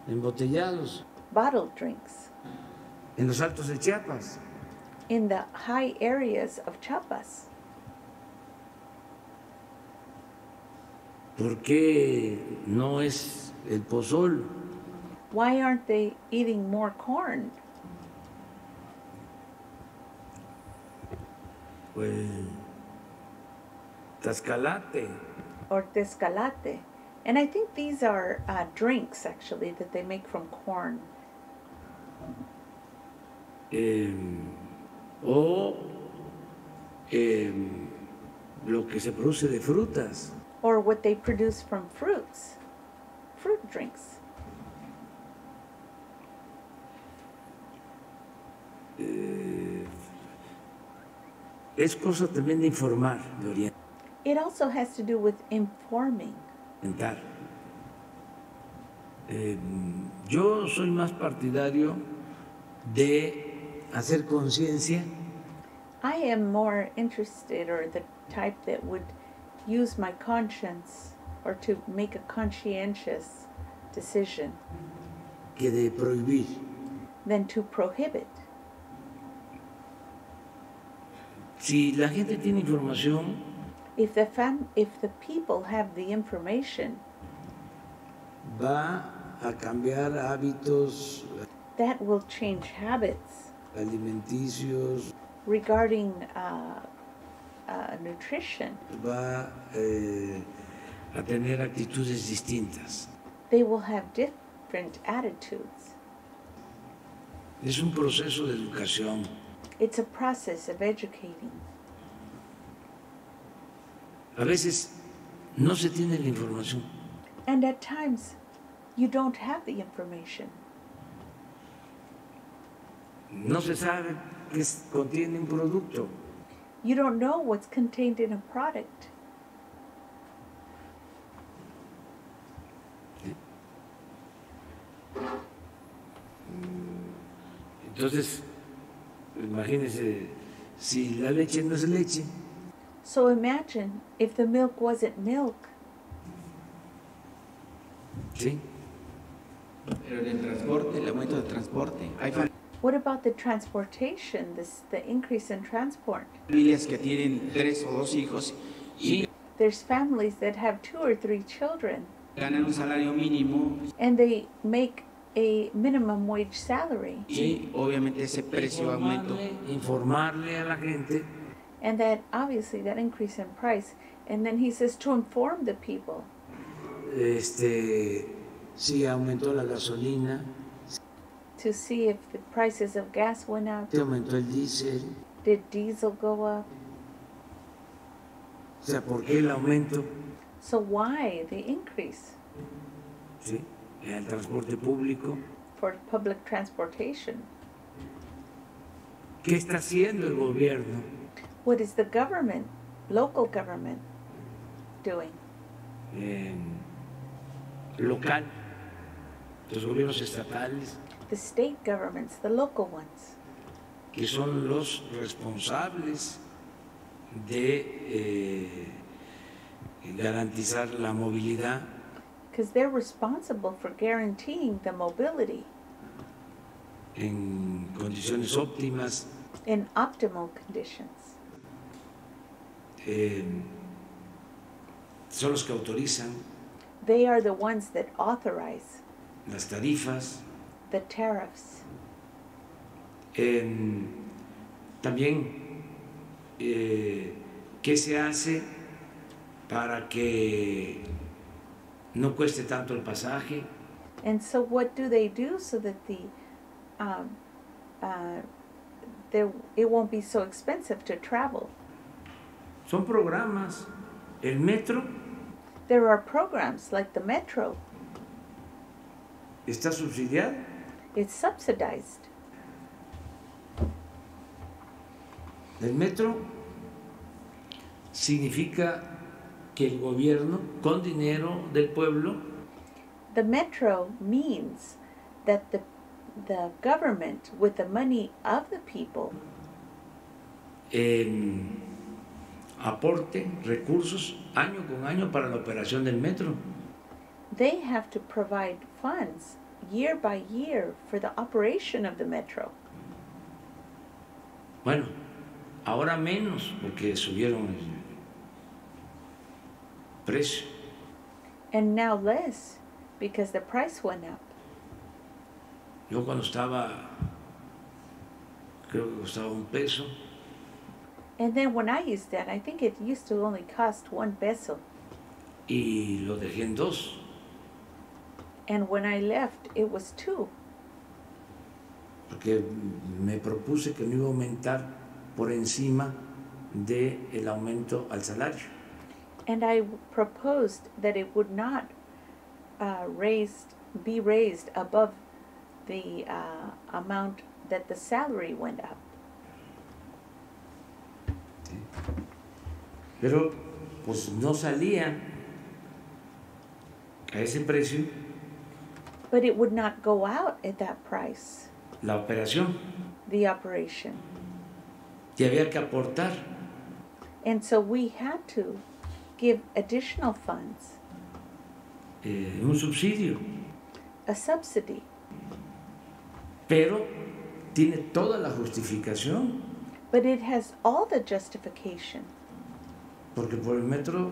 embotellados bottled drinks, en los altos de Chiapas? in the high areas of Chiapas? ¿Por qué no es el pozol? Why aren't they eating more corn? o el tascalate? or descalate. And I think these are uh, drinks actually that they make from corn. eh, o eh, lo que se produce de frutas. Or what they produce from fruits, fruit drinks. Eh, es cosa también de informar, de It also has to do with informing. orientar. Eh, yo soy más partidario de hacer conciencia I am more interested or the type that would use my conscience or to make a conscientious decision que de prohibir. than to prohibit. Si la gente tiene información, If the fam- if the people have the information, va a cambiar hábitos that will change habits alimenticios, regarding uh, uh, nutrition. va eh, a tener actitudes distintas. They will have different attitudes. Es un proceso de educación. It's a process of educating. A veces no se tiene la información. And at times, you don't have the information. No se sabe qué contiene un producto. You don't know what's contained in a product. Entonces, imagínense, si la leche no es leche, So imagine if the milk wasn't milk. ¿sí? Pero en el transporte, el aumento de transporte, hay What about the transportation, this, the increase in transport? familias que tienen tres o dos hijos y There's families that have two or three children ganan un salario mínimo and they make a minimum wage salary. y obviamente ese precio aumento Informarle, informarle a la gente And that obviously that increase in price. And then he says to inform the people. Este, si aumentó la gasolina, To see if the prices of gas went up. si aumentó el diésel, Did diesel go up? o sea, ¿por qué el aumento? So why the increase ¿Sí? El transporte público. for public transportation? ¿Qué está haciendo el gobierno? What is the government, local government, doing? en local, los gobiernos estatales, The state governments, the local ones, que son los responsables de eh, garantizar la movilidad. Because they're responsible for guaranteeing the mobility. En condiciones óptimas, in optimal conditions. Eh, son los que autorizan They are the ones that authorize las tarifas. the tariffs. En- también, eh, ¿qué se hace para que no cueste tanto el pasaje? And so, what do they do so that the um, uh, there it won't be so expensive to travel? Son programas. El metro There are programs like the metro. está subsidiado. It's subsidized. El metro significa que el gobierno, con dinero del pueblo, The metro means that the the government, with the money of the people, eh, aporte recursos año con año para la operación del metro. they have to provide funds year by year for the operation of the metro. Bueno, ahora menos porque subieron el precio. And now less because the price went up. Yo cuando estaba, creo que costaba un peso, And then when I used that, I think it used to only cost one peso. y lo dejé en dos. And when I left, it was two. porque me propuse que no iba a aumentar por encima del el aumento al salario. And I proposed that it would not uh, raised, be raised above the uh, amount that the salary went up. Pero pues no salía a ese precio. But it would not go out at that price, la operación. The operation. y había que aportar. And so we had to give additional funds, eh, un subsidio, a subsidy. pero tiene toda la justificación, But it has all the justification porque por el metro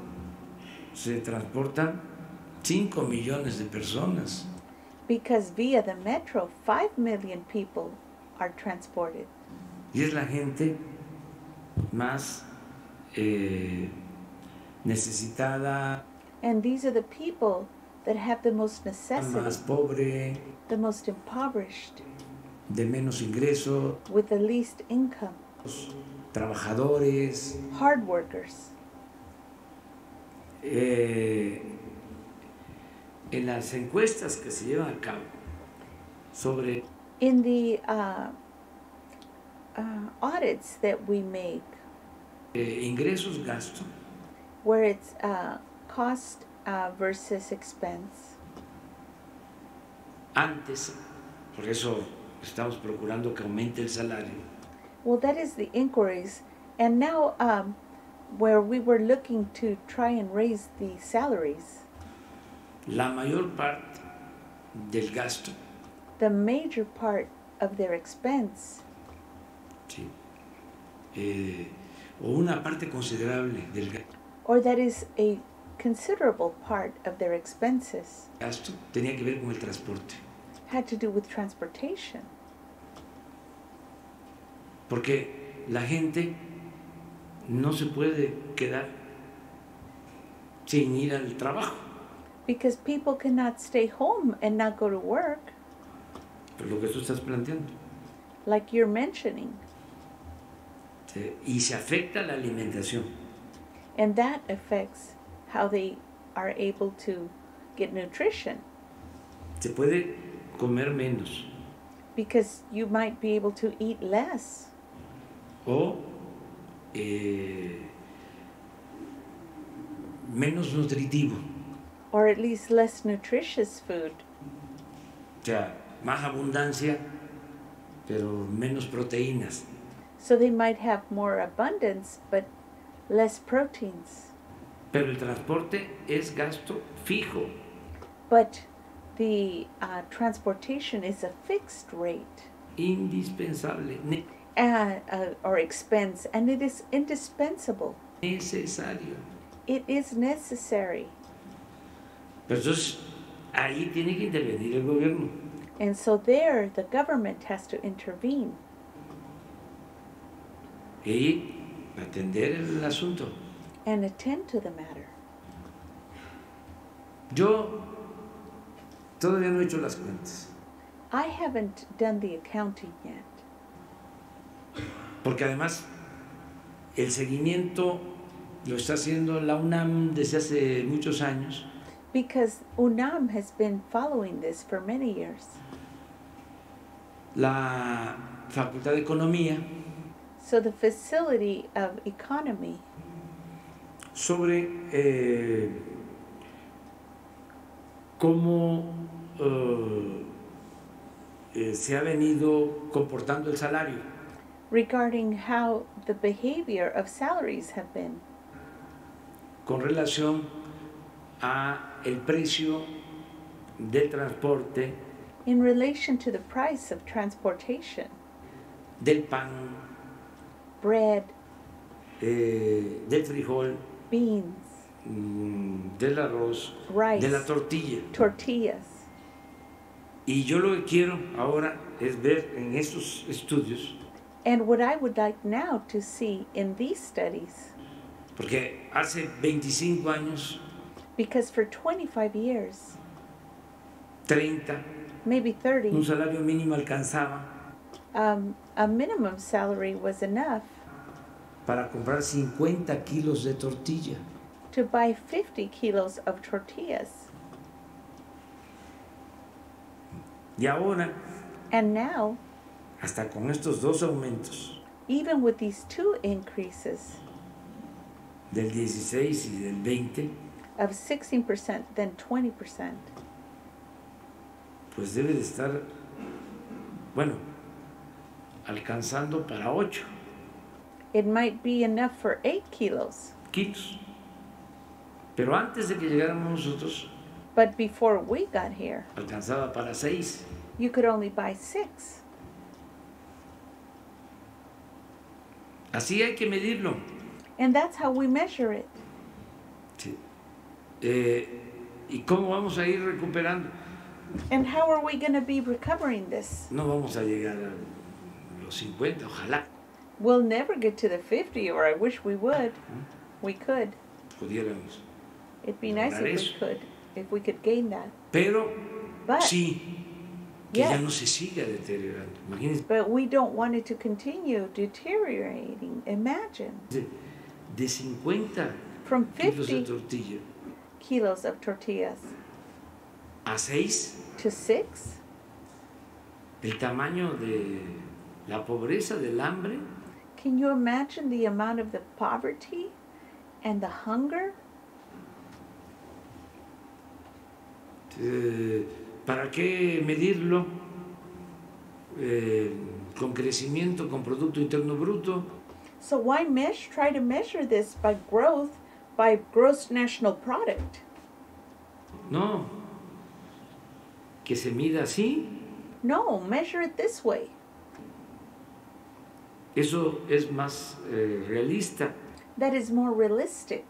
se transportan 5 millones de personas. because via the metro, 5 million people are transported. Y es la gente más eh, necesitada, And these are the people that have the most más necessity, pobre, the most impoverished, de menos ingresos, with the least income, trabajadores. hard workers. Eh, en las encuestas que se llevan a cabo sobre In the uh, uh, audits that we make, eh, ingresos, gasto, where it's uh, cost uh, versus expense, antes, por eso estamos procurando que aumente el salario, well, that is the inquiries. And now, um, where we were looking to try and raise the salaries, la mayor parte del gasto the major part of their expense, ¿sí? Eh, o una parte considerable del ga- or that is a considerable part of their expenses, gasto tenía que ver con el transporte, had to do with transportation. Porque la gente no se puede quedar sin ir al trabajo. because people cannot stay home and not go to work, Por lo que tú estás planteando. like you're mentioning. Y se afecta la alimentación. And that affects how they are able to get nutrition Se puede comer menos because you might be able to eat less o eh, menos nutritivo. or at least less nutritious food. O sea, más abundancia, pero menos proteínas. So they might have more abundance but less proteins. Pero el transporte es gasto fijo. But the uh, transportation is a fixed rate indispensable, uh, or expense, and it is indispensable. necesario. It is necessary. Entonces ahí tiene que intervenir el gobierno. And so there, the government has to intervene y atender el asunto. and attend to the matter. Yo todavía no he hecho las cuentas, I haven't done the accounting yet porque además el seguimiento lo está haciendo la UNAM desde hace muchos años because UNAM has been following this for many years. la Facultad de Economía So the facility of economy sobre eh, cómo eh, eh, se ha venido comportando el salario. Regarding how the behavior of salaries have been. Con relación a el precio del transporte in relation to the price of transportation, del pan, bread, eh, del frijol, beans, mm, del arroz, rice, de la tortilla. tortillas. Y yo lo que quiero ahora es ver en estos estudios, And what I would like now to see in these studies, porque hace 25 años, because for 25 years, 30, maybe un 30, salario mínimo alcanzaba um, a minimum salary was enough para comprar 50 kilos de tortilla. to buy 50 kilos of tortillas. Y ahora, And now, hasta con estos dos aumentos, even with these two increases del 16 y del 20, of 16%, then 20%, pues debe de estar, bueno, alcanzando para 8 it might be enough for 8 kilos. kilos. Pero antes de que llegáramos nosotros, But before we got here, alcanzaba para 6. you could only buy 6. Así hay que medirlo. And that's how we measure it. Sí. Eh, ¿Y cómo vamos a ir recuperando? And how are we going to be recovering this? No vamos a llegar a los 50, ojalá We'll never get to the 50, or I wish we would. We could. pudiéramos. It'd be nice if we eso. could, if we could gain that. Pero But, sí, que ya no se siga deteriorando. Imagínense, but we don't want it to continue deteriorating. Imagine de, de 50 from kilos de 50 tortilla kilos of tortillas a 6, to 6. el tamaño de la pobreza, del hambre, Can you imagine the amount of the poverty and the hunger? Eh, ¿Para qué medirlo eh, con crecimiento, con Producto Interno Bruto? So why mesh try to measure this by growth, by gross national product? No, que se mida así, No, measure it this way. eso es más eh, realista, That is more realistic.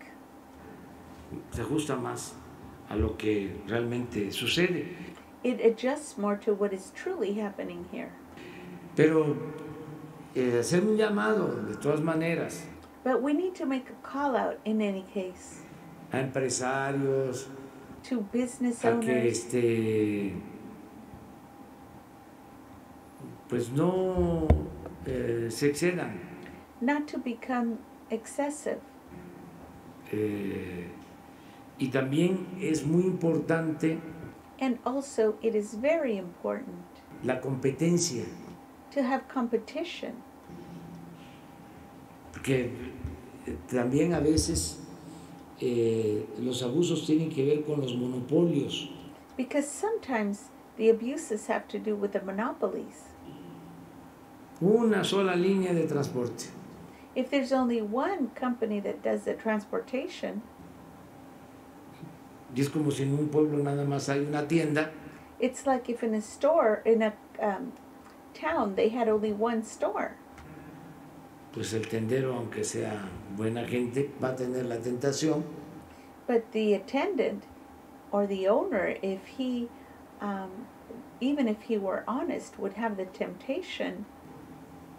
se ajusta más a lo que realmente sucede. It adjusts more to what is truly happening here. Pero eh, hacer un llamado, de todas maneras, But we need to make a call out in any case a empresarios, to business a que owners este pues no eh, se excedan. not to become excessive. Eh, y también es muy importante And also, it is very important la competencia, to have competition porque eh, también a veces eh, los abusos tienen que ver con los monopolios. because sometimes the abuses have to do with the monopolies. Una sola línea de transporte. If there's only one company that does the transportation, Y es como si en un pueblo nada más hay una tienda it's like if in a store, in a um, town, they had only one store. pues el tendero, aunque sea buena gente, va a tener la tentación But the attendant or the owner, if he, um, even if he were honest, would have the temptation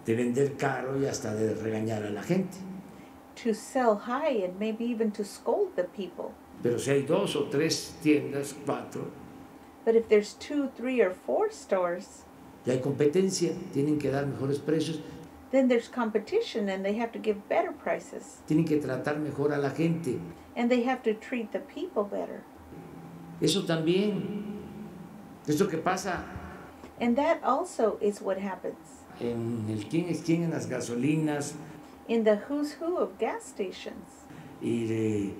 de vender caro y hasta de regañar a la gente. to sell high and maybe even to scold the people. Pero si hay dos o tres tiendas, cuatro, But if there's two, three, or four stores, y hay competencia, tienen que dar mejores precios, then there's competition and they have to give better prices tienen que tratar mejor a la gente. and they have to treat the people better. Eso también es lo que pasa And that also is what happens en el quién es quién en las gasolinas in the who's who of gas stations. y de,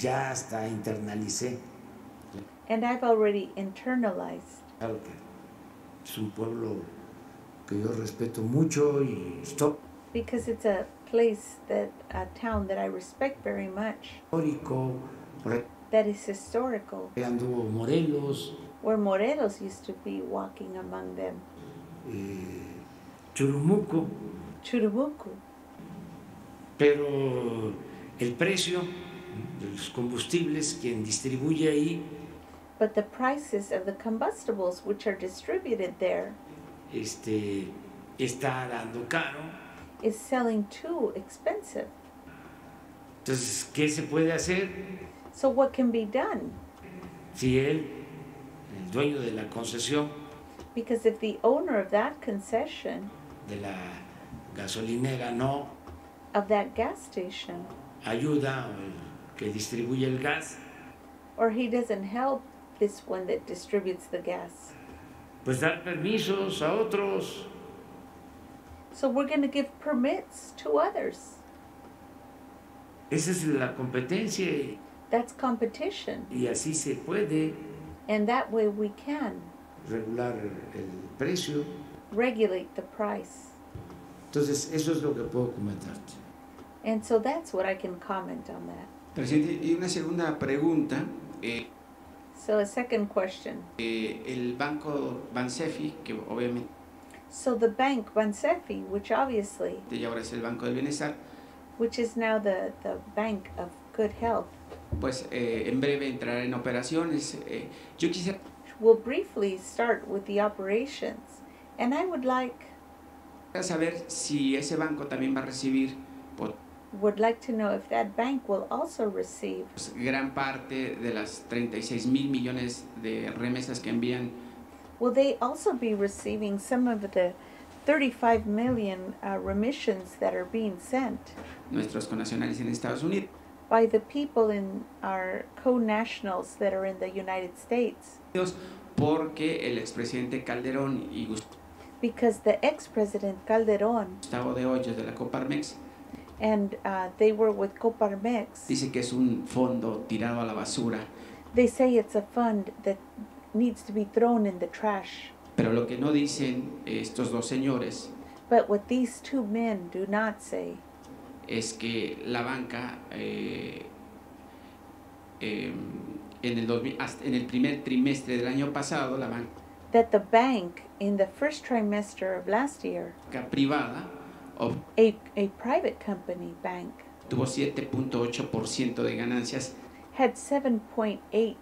ya hasta internalicé. And I've already internalized. Claro que es un pueblo que yo respeto mucho y stop. Because it's a place that, a town that I respect very much, histórico, that is historical, anduvo Morelos, where Morelos used to be walking among them, eh, Churumuco, Churubusco. Pero el precio de los combustibles, quien distribuye ahí, But the prices of the combustibles which are distributed there este, está dando caro. is selling too expensive. Entonces, ¿qué se puede hacer So what can be done? si él, el dueño de la concesión Because if the owner of that concession, de la gasolinera no of that gas station, ayuda eh, que distribuye el gas, or he doesn't help this one that distributes the gas, pues dar permisos a otros. so we're going to give permits to others. Esa es la competencia That's competition. y así se puede And that way we can regular el precio. regulate the price. Entonces, eso es lo que puedo comentarte. And so that's what I can comment on that. Presidente, y una segunda pregunta. eh, So a second question. eh, el banco Bansefi, que obviamente So the bank Bansefi, which obviously, ya ahora es el Banco del Bienestar, which is now the, the bank of good health, pues eh, en breve entrará en operaciones. Eh, yo quisiera will briefly start with the operations. And I would like saber si ese banco también va a recibir would like to know if that bank will also receive gran parte de las 36 mil millones de remesas que envían. Will they also be receiving some of the 35 million uh, remissions that are being sent? Nuestros connacionales en Estados Unidos. by the people in our co-nationals that are in the United States. Porque el expresidente Calderón y because the ex-president Calderon Gustavo de Hoyos de la Coparmex and uh, they were with Coparmex dice que es un fondo tirado a la basura, they say it's a fund that needs to be thrown in the trash. Pero lo que no dicen estos dos señores but what these two men do not say es que la banca eh, eh, en, el 2000 hasta en el primer trimestre del año pasado la banca that the bank in the first trimester of last year privada a, a private company bank tuvo 7.8% de ganancias, had 7.8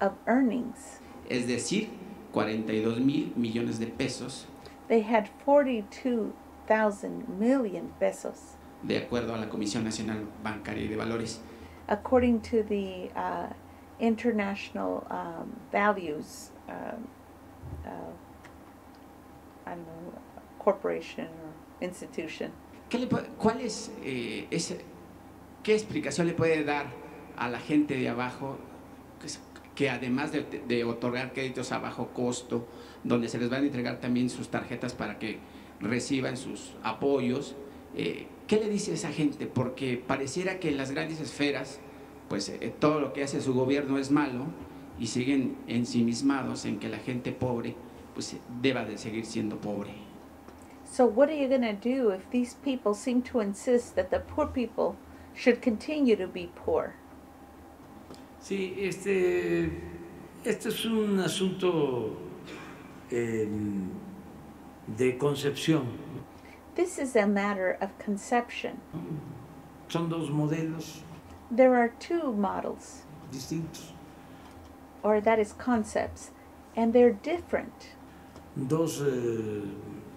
of earnings es decir, 42 mil millones de pesos they had 42 thousand million pesos, de acuerdo a la Comisión Nacional Bancaria y de Valores. according to the uh, international um, values. Um, uh, I don't know, corporation or institution. ¿Qué, le cuál es, eh, ¿Qué explicación le puede dar a la gente de abajo que, que además de, de otorgar créditos a bajo costo, donde se les van a entregar también sus tarjetas para que reciban sus apoyos, eh, ¿qué le dice a esa gente? Porque pareciera que en las grandes esferas, pues eh, todo lo que hace su gobierno es malo y siguen ensimismados en que la gente pobre pues deba de seguir siendo pobre. So, what are you going to do if these people seem to insist that the poor people should continue to be poor? Sí, este, este es un asunto eh, de concepción. This is a matter of conception. Son dos modelos There are two models, distintos, or that is concepts, and they're different. dos eh,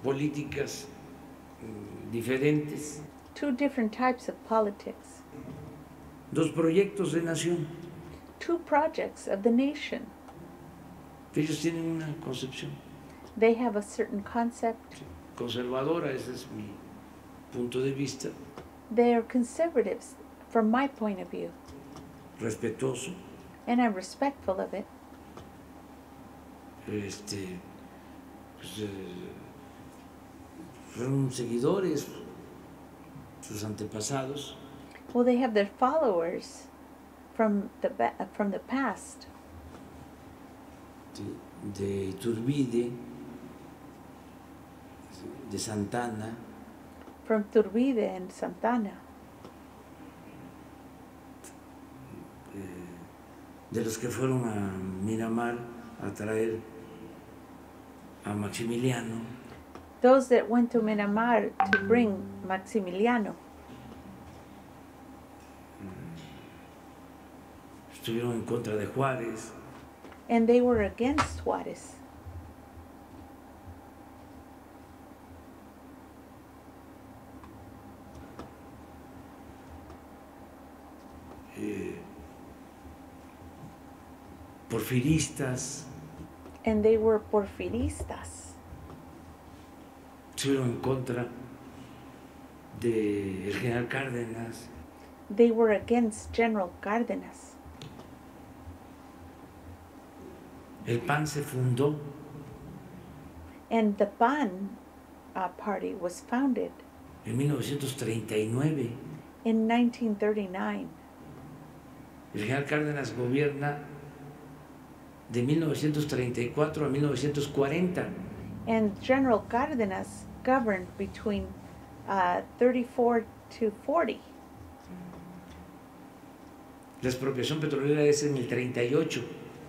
políticas mm, diferentes, Two different types of politics, dos proyectos de nación. two projects of the nation. Ellos tienen una concepción They have a certain concept. conservadora, ese es mi punto de vista, They are conservatives from my point of view, respetuoso. and I'm respectful of it. Este, pues, eh, fueron seguidores, sus antepasados, Well, they have their followers from the from the past, de, de Iturbide, de Santana, from Turbide and Santana, eh, de los que fueron a Miramar a traer a Maximiliano, those that went to Miramar to bring Maximiliano. estuvieron en contra de Juárez, and they were against Juarez. eh, porfiristas, And they were porfiristas. Estuvieron en contra del general Cárdenas, They were against General Cárdenas. el PAN se fundó And the PAN uh, party was founded en 1939. in 1939. El general Cárdenas gobierna de 1934 a 1940. And General Cárdenas governed between uh, 34 to 40. La expropiación petrolera es en el 38.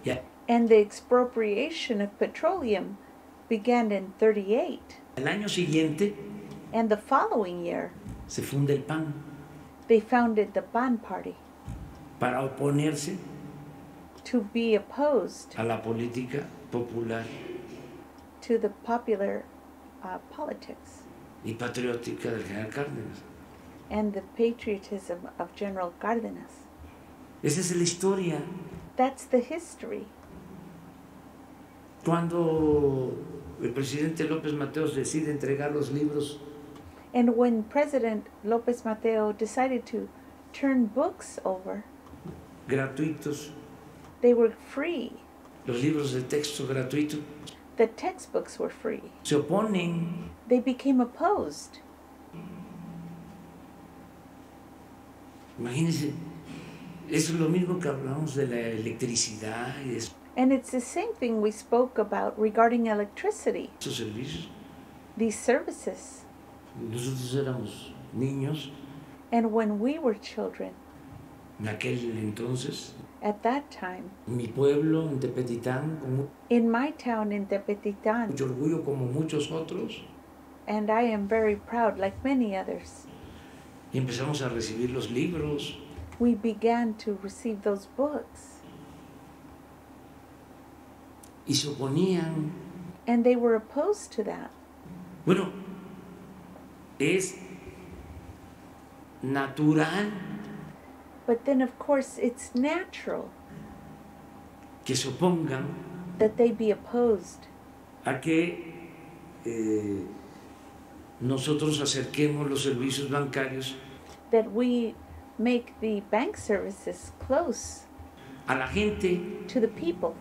Ya And the expropriation of petroleum began in 38. el año siguiente And the following year, se funda el PAN they founded the PAN party para oponerse to be opposed a la política popular to the popular uh, politics y patriótica del general Cárdenas. and the patriotism of General Cárdenas. Esa es la historia. That's the history. Cuando el presidente López Mateos decide entregar los libros And when President Lopez Mateo decided to turn books over, gratuitos, they were free. los libros de texto gratuito, The textbooks were free. se oponen They became opposed. Imagínense, es lo mismo que hablamos de la electricidad y de And it's the same thing we spoke about regarding electricity, esos servicios. these services. Nosotros éramos niños And when we were children, en aquel entonces, at that time, mi pueblo, en Tepetitán, con in my town in Tepetitan, mucho orgullo como muchos otros, and I am very proud, like many others, y empezamos a recibir los libros. we began to receive those books. y se oponían. And they were opposed to that. Bueno, es natural But then, of course, it's natural que se opongan that they be opposed a que eh, nosotros acerquemos los servicios bancarios that we make the bank services close a la gente. to the people.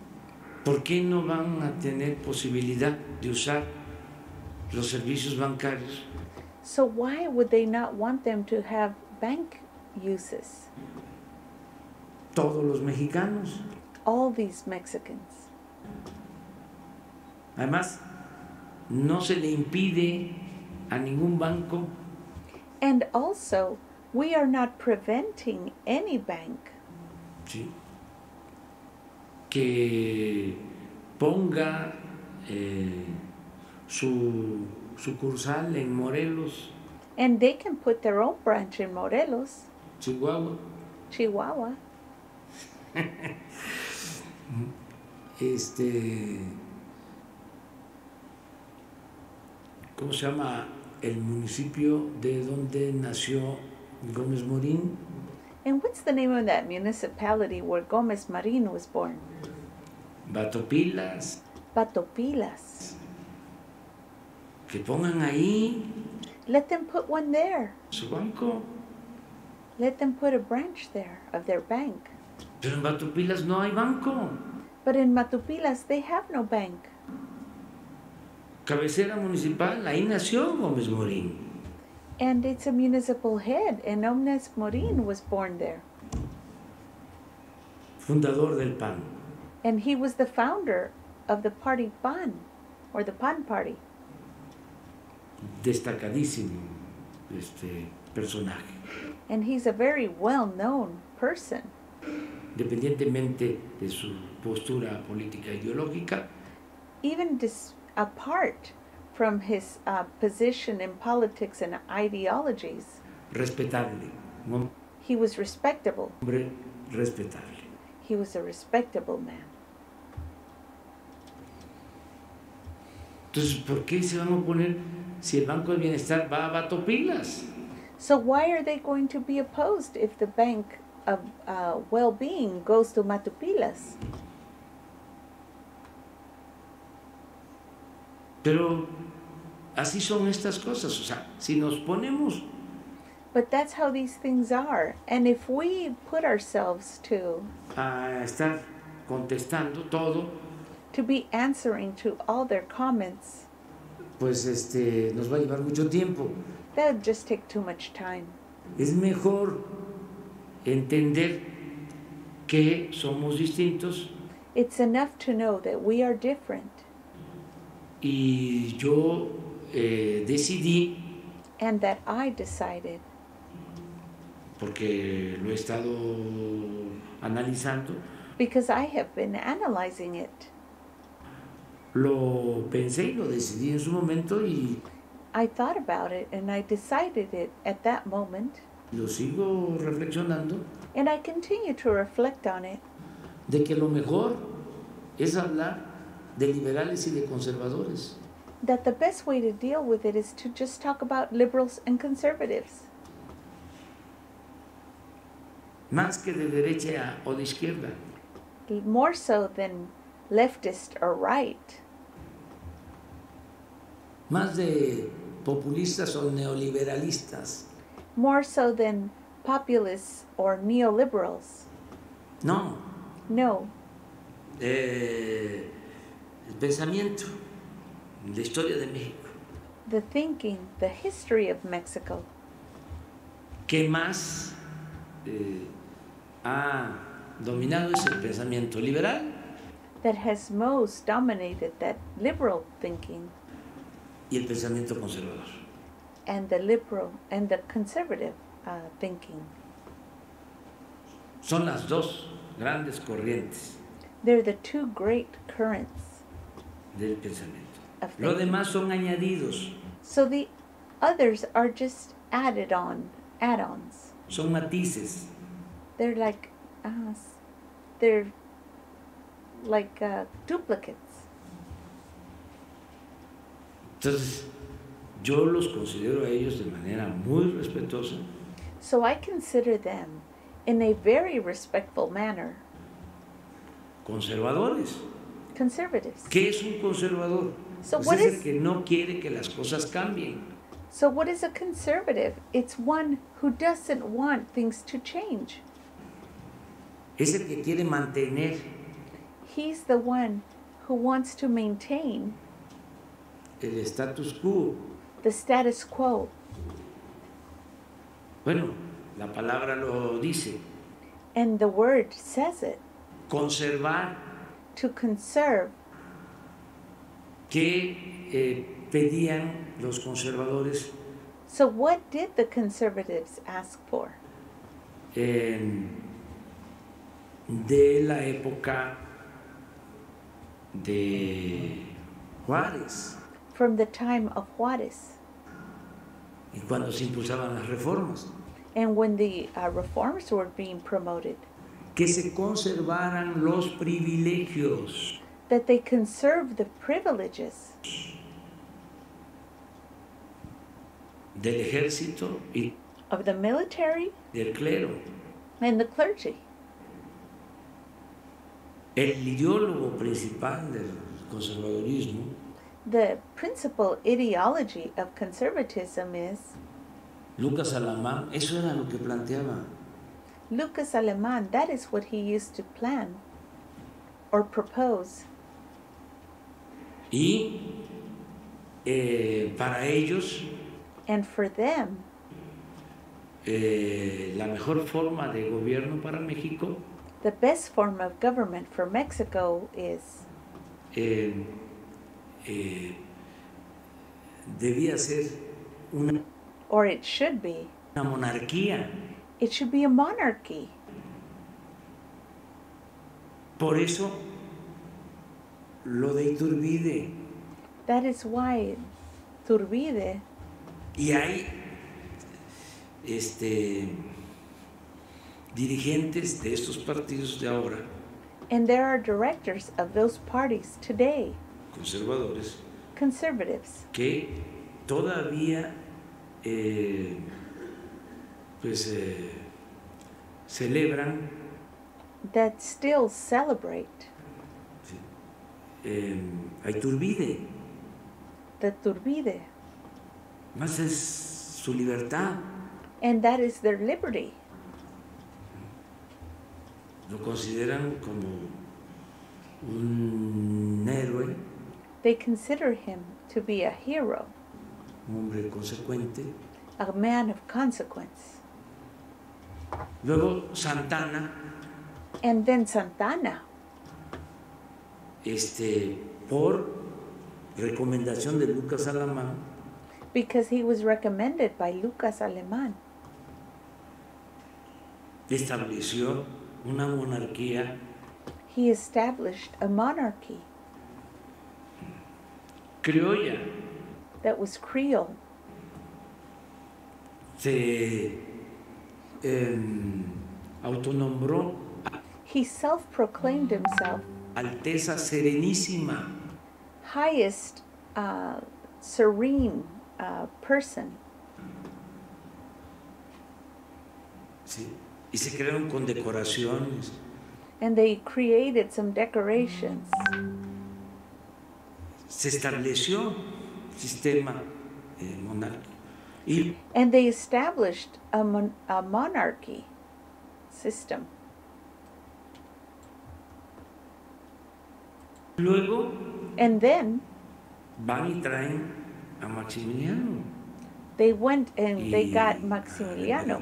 ¿Por qué no van a tener posibilidad de usar los servicios bancarios? So, why would they not want them to have bank uses? Todos los mexicanos. All these Mexicans. Además, no se le impide a ningún banco And also, we are not preventing any bank ¿sí? que ponga eh, su sucursal en Morelos, And they can put their own branch in Morelos, Chihuahua. Chihuahua. Este, ¿cómo se llama el municipio de donde nació Gómez Morín? And what's the name of that municipality where Gomez Marin was born? Batopilas, Batopilas. que pongan ahí Let them put one there. su banco. Let them put a branch there of their bank. Pero en Batopilas no hay banco. But in Matupilas, they have no bank. Cabecera municipal, ahí nació Gómez Morín. And it's a municipal head, and Gomez Morin was born there. fundador del PAN. And he was the founder of the party PAN, or the PAN party. Destacadísimo este personaje. And he's a very well known person. Independientemente de su postura política ideológica, Even dis- apart from his uh, position in politics and ideologies, respetable. He was respectable. hombre respetable. He was a respectable man. Entonces, ¿por qué se van a oponer si el Banco de Bienestar va a Batopilas? So why are they going to be opposed if the bank of uh, well-being goes to Matupilas? Pero así son estas cosas. O sea, si nos ponemos But that's how these things are. And if we put ourselves to a estar contestando todo, to be answering to all their comments, pues este, nos va a llevar mucho tiempo. That would just take too much time. Es mejor entender que somos distintos It's enough to know that we are different. y yo eh, decidí, And that I decided, porque lo he estado analizando, because I have been analyzing it, lo pensé y lo decidí en su momento y I thought about it and I decided it at that moment. lo sigo reflexionando, And I continue to reflect on it de que lo mejor es hablar de liberales y de conservadores. that the best way to deal with it is to just talk about liberals and conservatives, más que de derecha o de izquierda. more so than leftist or right, más de populistas o neoliberalistas. more so than populists or neoliberals. No, No, eh, el pensamiento, la historia de México. the thinking, the history of Mexico, que más eh, ha dominado es el pensamiento liberal that has most dominated that liberal thinking y el pensamiento conservador. and the liberal and the conservative uh, thinking. Son las dos grandes corrientes They're the two great currents del pensamiento. Lo demás son añadidos, So the others are just added on, add-ons. son matices. They're like, uh, they're like uh, duplicates. Entonces, yo los considero a ellos de manera muy respetuosa So I consider them in a very respectful manner conservadores. conservatives. ¿Qué es un conservador? So Pues what es el is- que no quiere que las cosas cambien. So, what is a conservative? It's one who doesn't want things to change. Es el que quiere mantener He's the one who wants to maintain el status quo. the status quo. Bueno, la palabra lo dice. And the word says it Conservar to conserve. que eh, pedían los conservadores So, what did the conservatives ask for? en- de la época de Juárez From the time of Juarez. Y cuando se impulsaban las reformas, and when the uh, reforms were being promoted, que se conservaran los privilegios. That they conserve the privileges. Del ejército y of the military del clero. and the clergy. El ideólogo principal del conservadurismo The principal ideology of conservatism is Lucas Alamán, eso era lo que planteaba. Lucas Aleman, that is what he used to plan or propose. Y eh, para ellos And for them, eh, la mejor forma de gobierno para México the best form of government for Mexico is eh, eh, debía ser una, or it should be, una monarquía. it should be a monarchy. Por eso lo de Iturbide. That is why Turbide Y hay este, dirigentes de estos partidos de ahora, and there are directors of those parties today, conservadores, conservatives, que todavía eh, pues, eh, celebran that still celebrate eh, a Iturbide. the Turbide, Más es su libertad. and that is their liberty. Lo consideran como un héroe, They consider him to be a hero, un hombre consecuente. a man of consequence. Luego Santana, And then Santana, este, por recomendación de Lucas Alamán, because he was recommended by Lucas Aleman, estableció una monarquía. He established a monarchy criolla. that was Creole. Se em, autonombró He self proclaimed himself Alteza Serenísima. highest uh, serene uh, person. ¿sí? Y se crearon condecoraciones. And they created some decorations. Se estableció sistema eh, monárquico. Y And they established a, mon- a monarchy system. luego And then van y traen a Maximiliano. they went and they y got Maximiliano.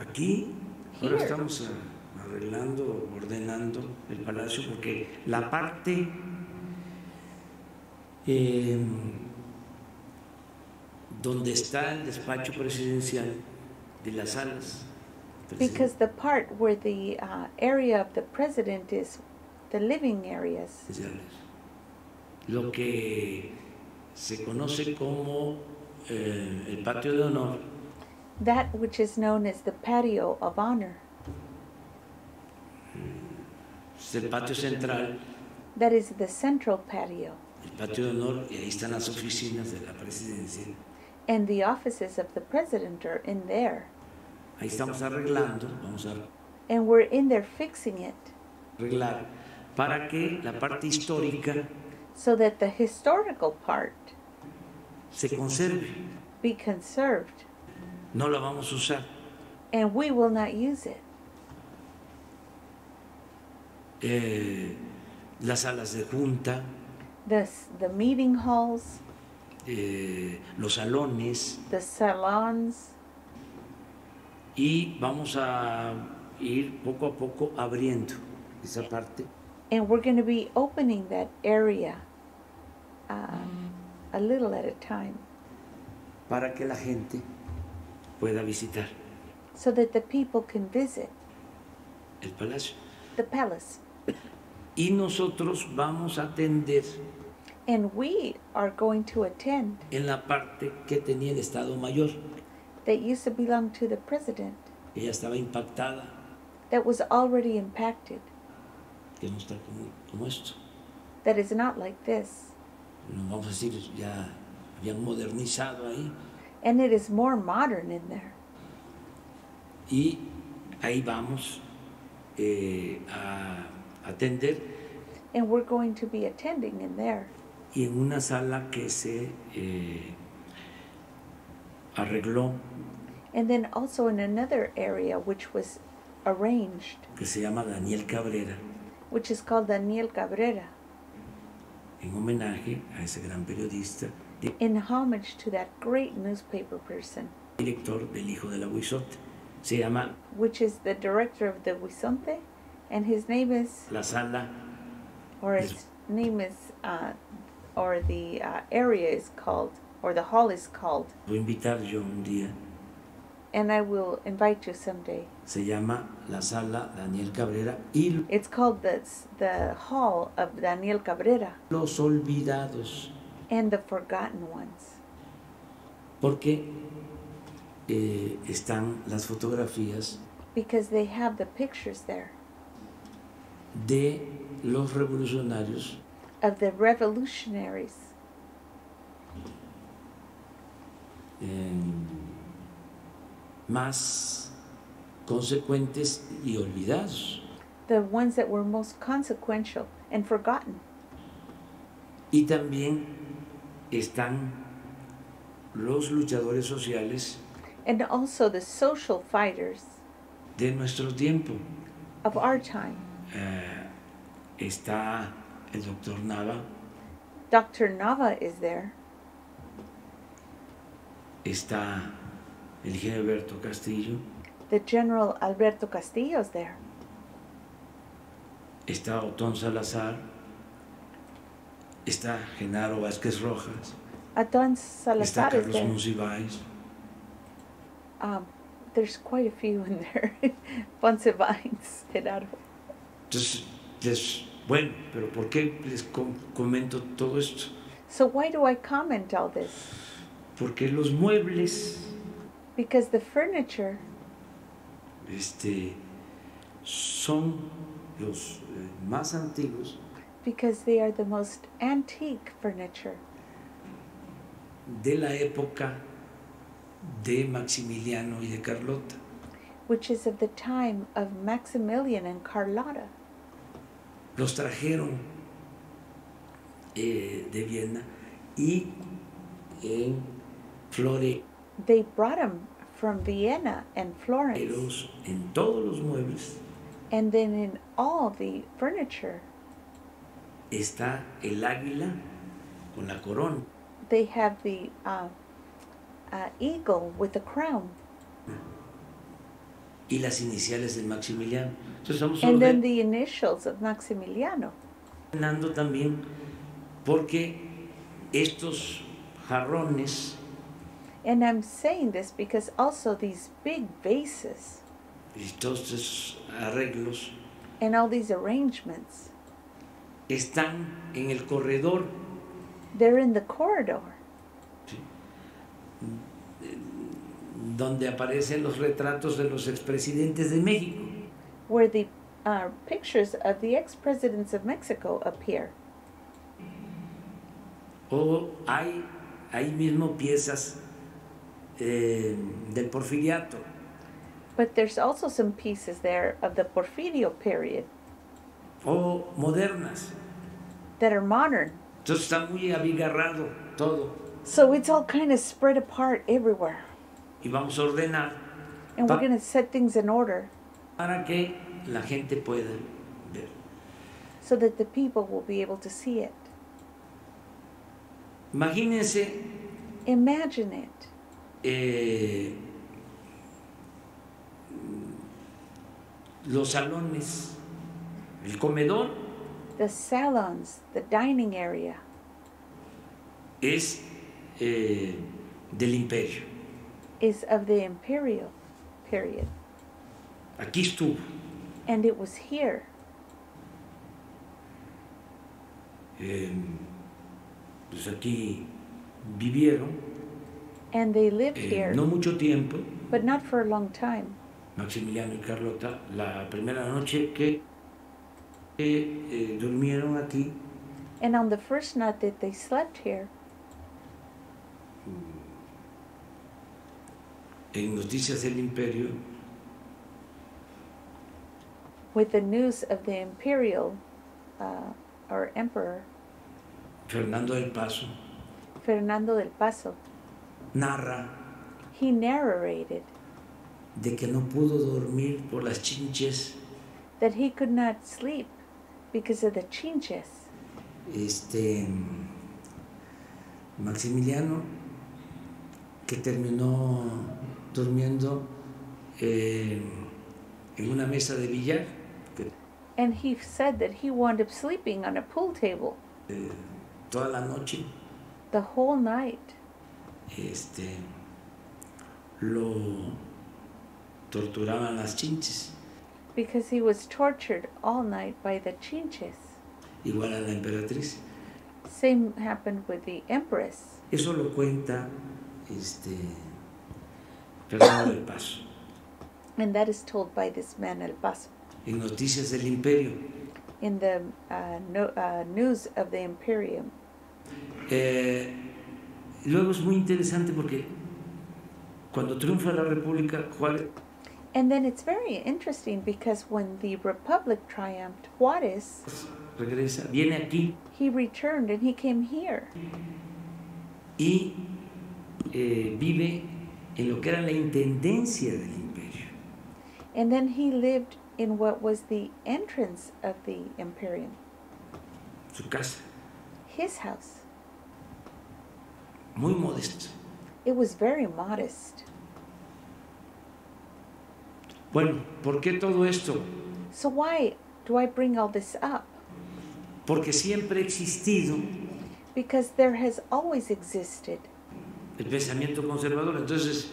Aquí, ahora Here. estamos ah, arreglando, ordenando el palacio porque la parte eh, donde está el despacho presidencial de las salas Because the part where the uh, area of the president is the living areas, lo que se conoce como eh, el patio de honor, that which is known as the patio of honor, es el patio central, that is the central patio. El patio de honor y ahí están las oficinas de la presidencia. And the offices of the president are in there. Ahí estamos arreglando, vamos a And we're in there fixing it arreglar para que la parte histórica so that the historical part se conserve. be conserved. No la vamos a usar. And we will not use it. Eh, las salas de junta, The, the meeting halls, eh, los salones. the salons, y vamos a ir poco a poco abriendo esa parte. And we're going to be opening that area um, a little at a time. Para que la gente pueda visitar. So that the people can visit el palacio. the palace. Y nosotros vamos a atender And we are going to attend en la parte que tenía el Estado Mayor, that used to belong to the president ya estaba impactada, that was already impacted, que no está como, como esto. that is not like this. Nos vamos a decir, ya habían modernizado ahí And it is more modern in there. y ahí vamos eh, a atender And we're going to be attending in there. Y en una sala que se eh, arregló, And then also in another area which was arranged, que se llama Daniel Cabrera, which is called Daniel Cabrera, en homenaje a ese gran periodista, di- in homage to that great newspaper person, director del Hijo del Aguizote. Se llama which is the director of the Wisonte, and his name is, la sala or his name is, uh, or the uh, area is called, or the hall is called, Voy a invitar yo un día. and I will invite you someday. Se llama la sala Daniel Cabrera y It's called the, the Hall of Daniel Cabrera los olvidados, and the Forgotten Ones. porque eh, están las fotografías because they have the pictures there de los revolucionarios of the revolutionaries más consecuentes y olvidados. the ones that were most consequential and forgotten. Y también están los luchadores sociales And also the social fighters de nuestro tiempo. of our time. Eh, está el doctor Nava, Dr. Nava is there, está el ingeniero Alberto Castillo, the General Alberto Castillo is there, está Otón Salazar, está Genaro Vázquez Rojas, está Salazar is Carlos. Monsiváis, Um, there's quite a few in there. Ponce Vines, Gerardo. Entonces, bueno, pero ¿por qué les com- comento todo esto? So why do I comment all this? Porque los muebles Because the furniture este, son los eh, más antiguos because they are the most antique furniture de la época de Maximiliano y de Carlota. which is of the time of Maximilian and Carlotta. Los trajeron eh, de Viena y en floreros They brought them from Vienna and Florence, en todos los muebles and then in all the furniture, está el águila con la corona. they have the uh, uh, eagle with the crown, y las iniciales del Maximiliano. Entonces and then the initials of Maximiliano. ordenando también porque estos jarrones And I'm saying this because also these big vases y todos esos arreglos and all these arrangements, están en el corredor they're in the corridor donde aparecen los retratos de los expresidentes de México. where the uh, pictures of the ex presidents of Mexico appear. o hay ahí mismo piezas eh, del porfiriato. But there's also some pieces there of the Porfirio period o modernas. that are modern. Entonces está muy abigarrado todo So it's all kind of spread apart everywhere. Y vamos a ordenar And we're going to set things in order para que la gente pueda ver. so that the people will be able to see it. Imagínense Imagine it. eh, los salones, el comedor The salons, the dining area es eh, del imperio. Is of the imperial period. Aquí estuvo. And it was here. eh, pues aquí vivieron And they lived eh, here, no mucho tiempo. but not for a long time. Maximiliano y Carlota, la primera noche que que, eh, durmieron aquí, And on the first night that they slept here, en Noticias del Imperio, with the news of the imperial uh, or emperor Fernando del Paso Fernando del Paso, narra he narrated de que no pudo dormir por las chinches that he could not sleep because of the chinches. este Maximiliano que terminó durmiendo eh, en una mesa de billar And he said that he wound up sleeping on a pool table. Eh, toda la noche. The whole night. Este lo torturaban las chinches. Because he was tortured all night by the chinches. igual a la emperatriz. Same happened with the empress. eso lo cuenta este Fernando del Paso And that is told by this man El Paso en Noticias del Imperio in the uh, no, uh, news of the Imperium. Eh, luego es muy interesante porque cuando triunfa la República, Juárez And then it's very interesting because when the Republic triumphed, Juarez, regresa, viene aquí he returned and he came here. y eh, vive en lo que era la intendencia del imperio. And then he lived in what was the entrance of the Imperium, Su casa, his house. muy modesto. It was very modest. Bueno, ¿por qué todo esto? So why do I bring all this up? Porque siempre ha existido Because there has always existed el pensamiento conservador. Entonces,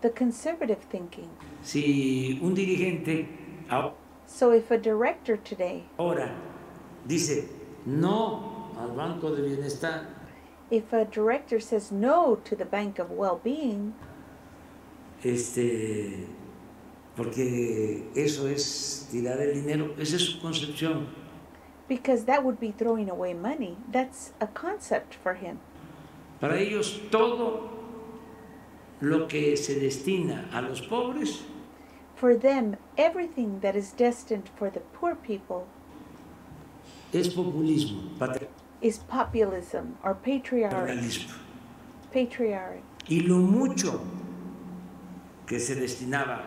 the conservative thinking. si un dirigente So if a director today, ahora dice no al Banco de Bienestar, if a director says no to the Bank of Well-being, este, porque eso es tirar el dinero, esa es su concepción. because that would be throwing away money, that's a concept for him. Para ellos todo lo que se destina a los pobres For them, everything that is destined for the poor people es populismo, is populism or patriarch. paternalismo. Patriarch. Y lo mucho que se destinaba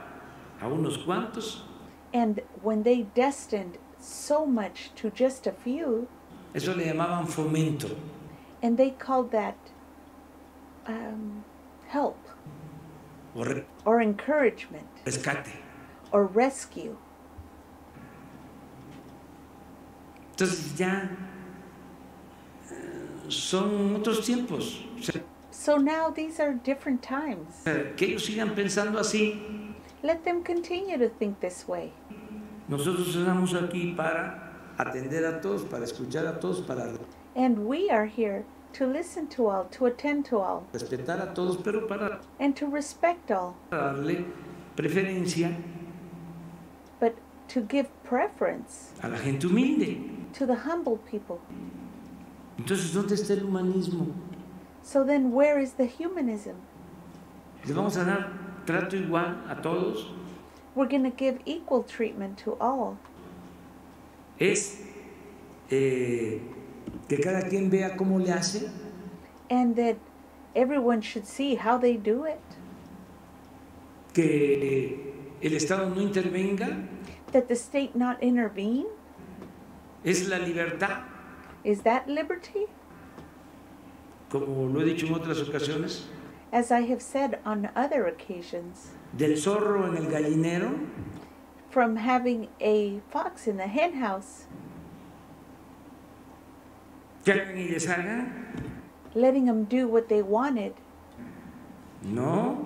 a unos cuantos, And when they destined so much to just a few, eso le llamaban fomento. and they called that um, help o re- or encouragement rescate. or rescue. Entonces ya eh, son otros tiempos. So now these are different times. que ellos sigan pensando así. Let them continue to think this way. Nosotros estamos aquí para atender a todos, para escuchar a todos, para And we are here to listen to all, to attend to all, respetar a todos, pero para and to respect all, darle preferencia but to give preference a la gente humilde. to the humble people. Entonces, ¿dónde está el humanismo? So then, where is the humanism? ¿Le vamos a dar trato igual a todos? We're going to give equal treatment to all. Es eh, que cada quien vea cómo le hace, And that everyone should see how they do it. que el Estado no intervenga, That the state not intervene. es la libertad, Is that liberty? como lo he dicho en otras ocasiones, As I have said on other occasions, del zorro en el gallinero. From having a fox in the hen house, que hagan y deshagan. letting them do what they wanted. No,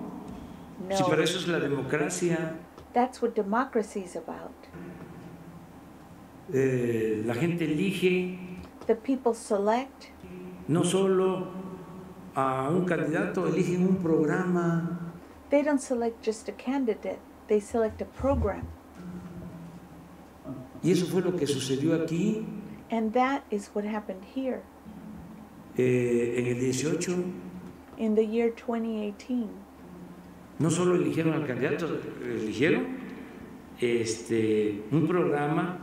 si No, para eso es la democracia. that's what democracy is about. Eh, la gente elige The people select no solo a un candidato, eligen un programa. They don't select just a candidate, they select a program. Y eso fue lo que sucedió aquí And that is what happened here eh, en el 18. in the year 2018. No solo eligieron al candidato, eligieron este, un programa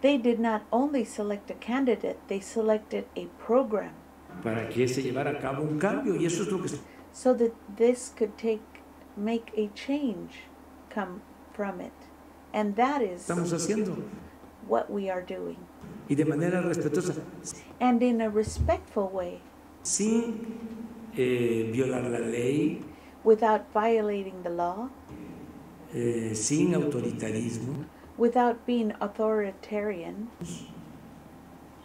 They did not only select a candidate, they selected a program para que se llevara a cabo un cambio. Y eso es lo que so that this could take make a change come from it. And that is estamos haciendo. what we are doing. Y de manera respetuosa, And in a respectful way, sin eh, violar la ley, without violating the law, eh, sin autoritarismo, without being authoritarian,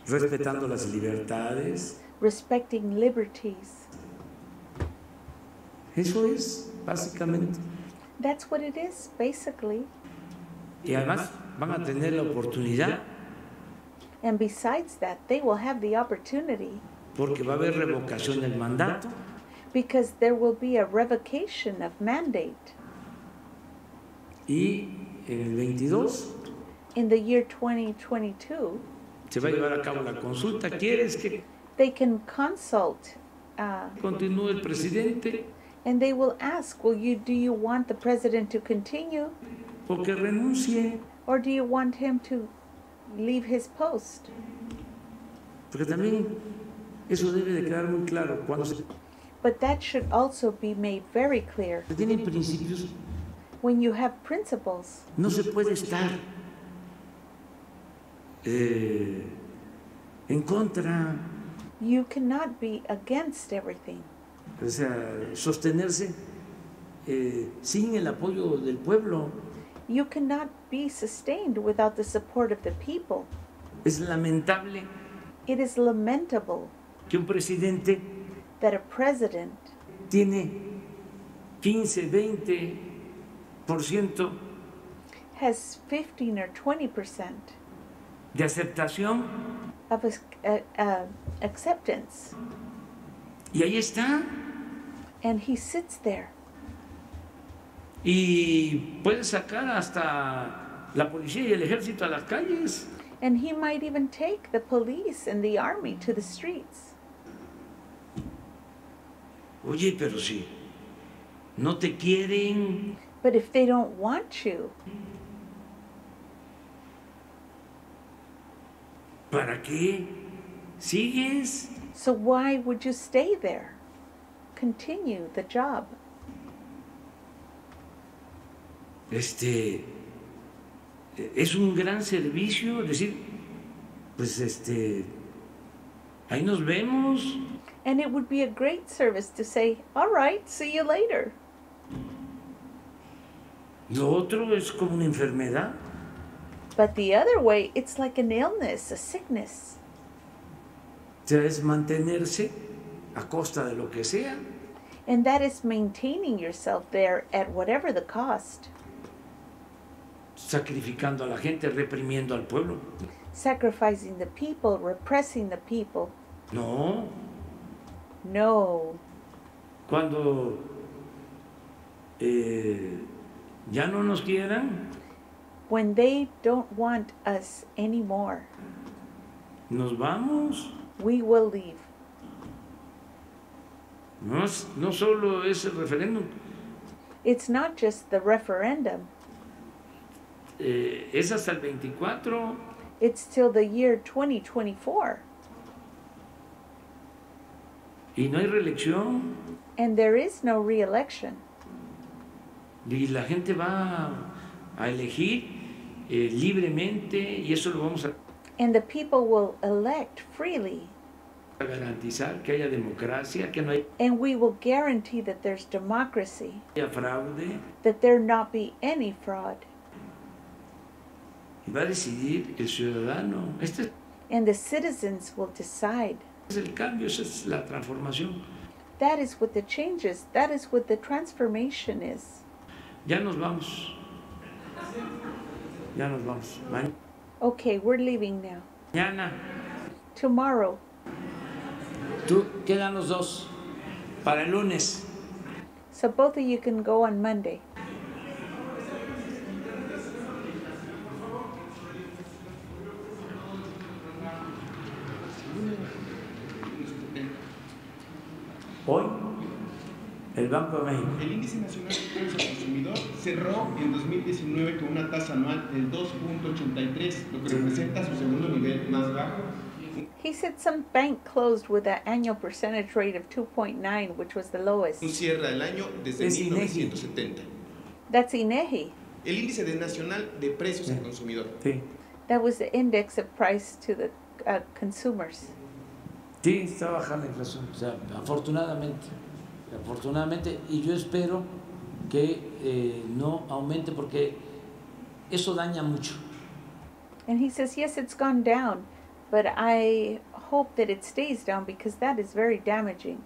respetando las libertades. respecting liberties. Eso es, básicamente. That's what it is, basically. Y además van a tener la oportunidad, And besides that, they will have the opportunity porque va a haber revocación del mandato, because there will be a revocation of mandate y el 22 in the year 2022. se va a llevar a cabo la consulta. ¿Quieres que They can consult uh, continúe el presidente and they will ask, "Will you do you want the president to continue o que renuncie? or do you want him to leave his post?" Porque también eso debe de quedar muy claro. Cuando se But that should also be made very clear. tienen principios, When you have principles, no se puede estar eh, en contra, you cannot be against everything. o sea, sostenerse eh, sin el apoyo del pueblo. You cannot be sustained without the support of the people. Es lamentable It is lamentable que un presidente that a president tiene 15, 20 por ciento has 15 or 20 percent de aceptación. of uh, uh, acceptance, y ahí está. And he sits there, y puede sacar hasta la policía y el ejército a las calles. and he might even take the police and the army to the streets. Oye, pero si no te quieren, But if they don't want you, ¿para qué sigues? so why would you stay there? Continue the job. Este es un gran servicio, decir, pues este ahí nos vemos. And it would be a great service to say, all right, see you later. Lo otro es como una enfermedad. But the other way, it's like an illness, a sickness. O sea, es mantenerse a costa de lo que sea. And that is maintaining yourself there at whatever the cost, sacrificando a la gente, reprimiendo al pueblo. sacrificing the people, repressing the people. No, No. cuando eh, ya no nos quieran, When they don't want us anymore, nos vamos. We will leave. No, no solo es el referéndum, It's not just the referendum, eh, es hasta el 24. it's till the year 2024. Y no hay reelección. And there is no re election. Y la gente va a elegir eh, libremente y eso lo vamos a And the people will elect freely. garantizar, que haya democracia, que no haya And we will guarantee that there's democracy, fraude. that there not be any fraud. Va a decidir el ciudadano. Este And the citizens will decide. es el cambio, esa es la transformación. That is what the changes, that is what the transformation is. Ya nos vamos. Ya nos vamos. Ma- Okay, we're leaving now. Mañana, Tomorrow, tú quedan los dos para el lunes. so both of you can go on Monday. Banco de México. El índice nacional de precios al consumidor cerró en 2019 con una tasa anual del 2.83, lo que representa su segundo nivel más bajo. He said some bank closed with an annual percentage rate of 2.9, which was the lowest. Un cierre del año desde Es INEGI. 1970. That's INEGI. El índice de nacional de precios al Sí. consumidor. Sí. That was the index of price to the uh, consumers. Sí, está bajando la inflación, o sea, afortunadamente, afortunadamente, y yo espero que eh, no aumente porque eso daña mucho. And he says, yes, it's gone down, but I hope that it stays down because that is very damaging.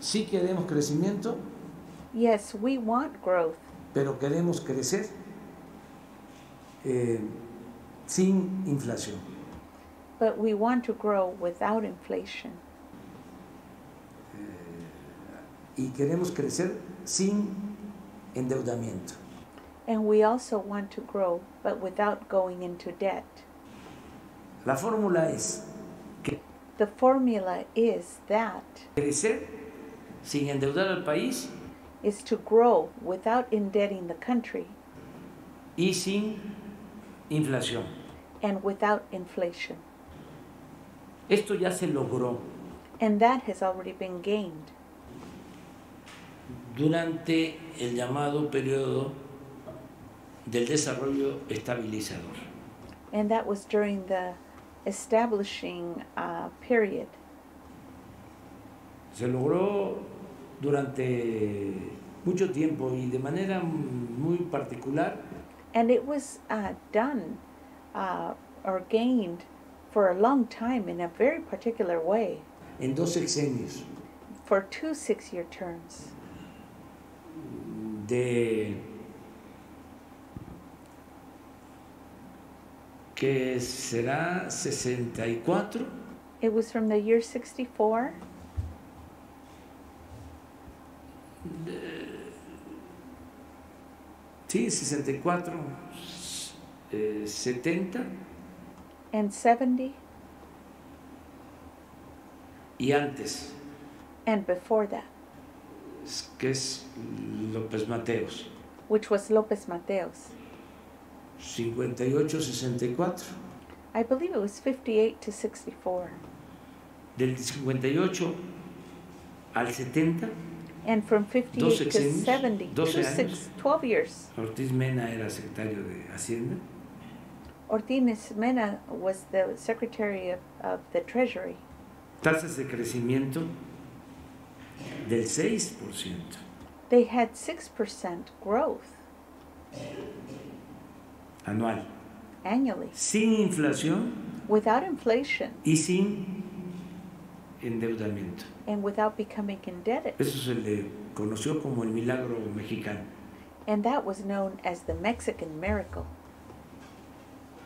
Sí queremos crecimiento, Yes, we want growth, pero queremos crecer eh, sin inflación. But we want to grow without inflation. Eh, y queremos crecer sin endeudamiento. And we also want to grow, but without going into debt. La fórmula es que The formula is that crecer sin endeudar al país is to grow without indebting the country y sin inflación. and without inflation. Esto ya se logró And that has already been gained durante el llamado periodo del desarrollo estabilizador. and that was during the establishing uh, period. Se logró durante mucho tiempo y de manera muy particular And it was uh, done uh, or gained for a long time in a very particular way. En dos sexenios. For two six year terms. De que será 64 It was from the year 64 De, sí 64 eh, 70 and 70 y antes and before that, que es López Mateos which was Lopez Mateos. 58 64 I believe it was 58 to 64. del 58 al 70 And from 58 to sexenios, 70, 12 años. 12 years. Ortiz Mena era secretario de Hacienda Ortiz Mena was the Secretary of, of the Treasury. tasas de crecimiento del 6%. They had 6% growth anual, annually sin inflación without inflation y sin endeudamiento. and without becoming indebted. Eso se le conoció como el milagro mexicano. And that was known as the Mexican miracle.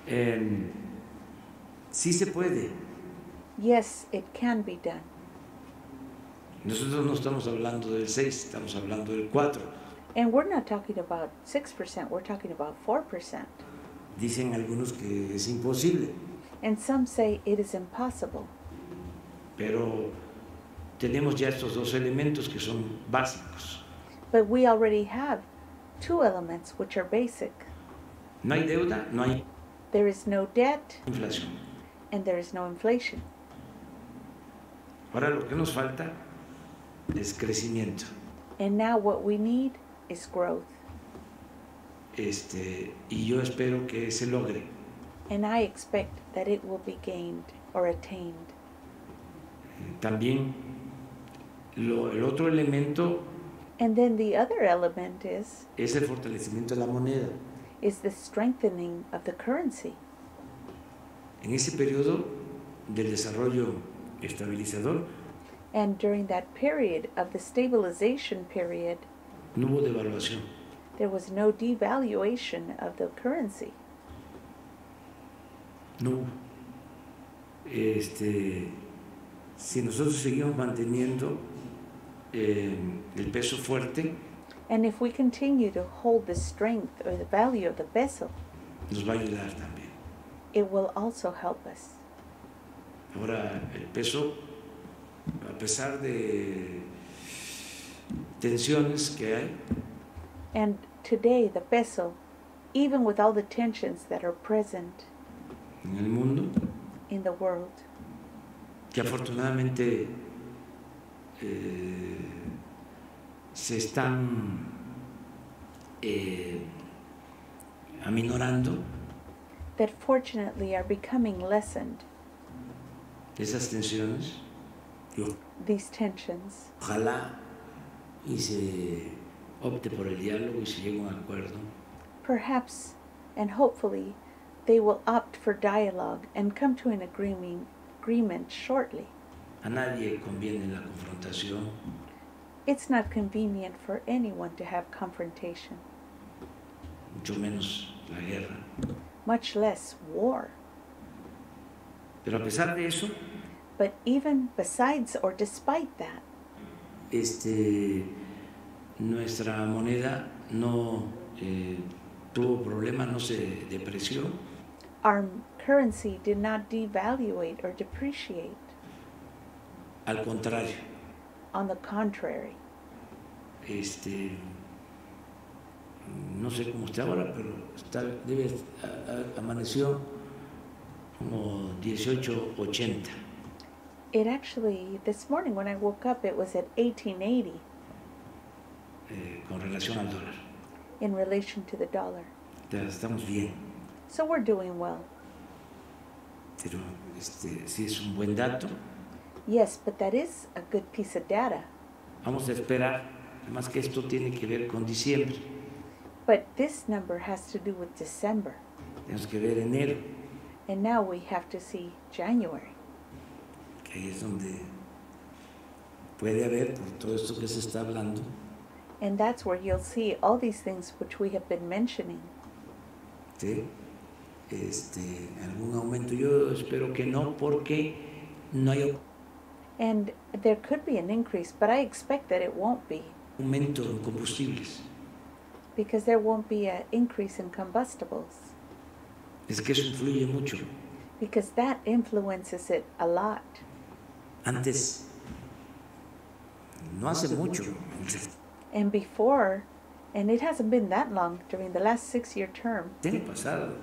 Em, sí se puede. Yes, it can be done. Nosotros no estamos hablando del 6, estamos hablando del 4. And we're not talking about 6%, we're talking about 4%. Dicen algunos que es imposible, and some say it is impossible. pero tenemos ya estos dos elementos que son básicos. But we already have two elements which are basic. No hay deuda, no hay There is no debt inflación. and there is no inflation. Ahora lo que nos falta es crecimiento. And now what we need is growth. Este, y yo espero que se logre. And I expect that it will be gained or attained. También lo- el otro elemento And then the other element is es el fortalecimiento de la moneda. Is the strengthening of the currency. En ese periodo del desarrollo estabilizador And during that period of the stabilization period, no hubo devaluación. there was no devaluation of the currency. No. Este, si nosotros seguimos manteniendo eh, el peso fuerte, And if we continue to hold the strength or the value of the peso, nos va a ayudar también. it will also help us. Ahora el peso, a pesar de tensiones que hay, And today, the peso, even with all the tensions that are present en el mundo, in the world, que afortunadamente eh, se están eh, aminorando that fortunately are becoming lessened, esas tensiones. Yo, these tensions. ojalá y se opte por el diálogo y se llegue a un acuerdo Perhaps and hopefully they will opt for dialogue and come to an agreement, agreement shortly. A nadie conviene la confrontación, It's not convenient for anyone to have confrontation, mucho menos la guerra. much less war. Pero a pesar de eso, But even besides or despite that, este, nuestra moneda no eh, tuvo problemas, no se depreció. our currency did not devaluate or depreciate. Al contrario, On the contrary, este, no sé cómo está ahora, pero está, debe, a- a- amaneció como 1880. it actually, this morning when I woke up, it was at 1880 eh, con relación al dólar. in relation to the dollar. Estamos bien, So we're doing well. pero este, sí es un buen dato. Yes, but that is a good piece of data. Vamos a esperar, además que esto tiene que ver con diciembre. But this number has to do with December. Tenemos que ver enero, And now we have to see January. que ahí es donde puede haber, por todo esto que se está hablando, And that's where you'll see all these things which we have been mentioning. ¿sí? este, algún aumento. Yo espero que no, porque no hay And there could be an increase, but I expect that it won't be aumento en combustibles. because there won't be an increase in combustibles Es que eso influye mucho. because that influences it a lot. Antes, no hace mucho, And before, and it hasn't been that long during the last six year term, pasado,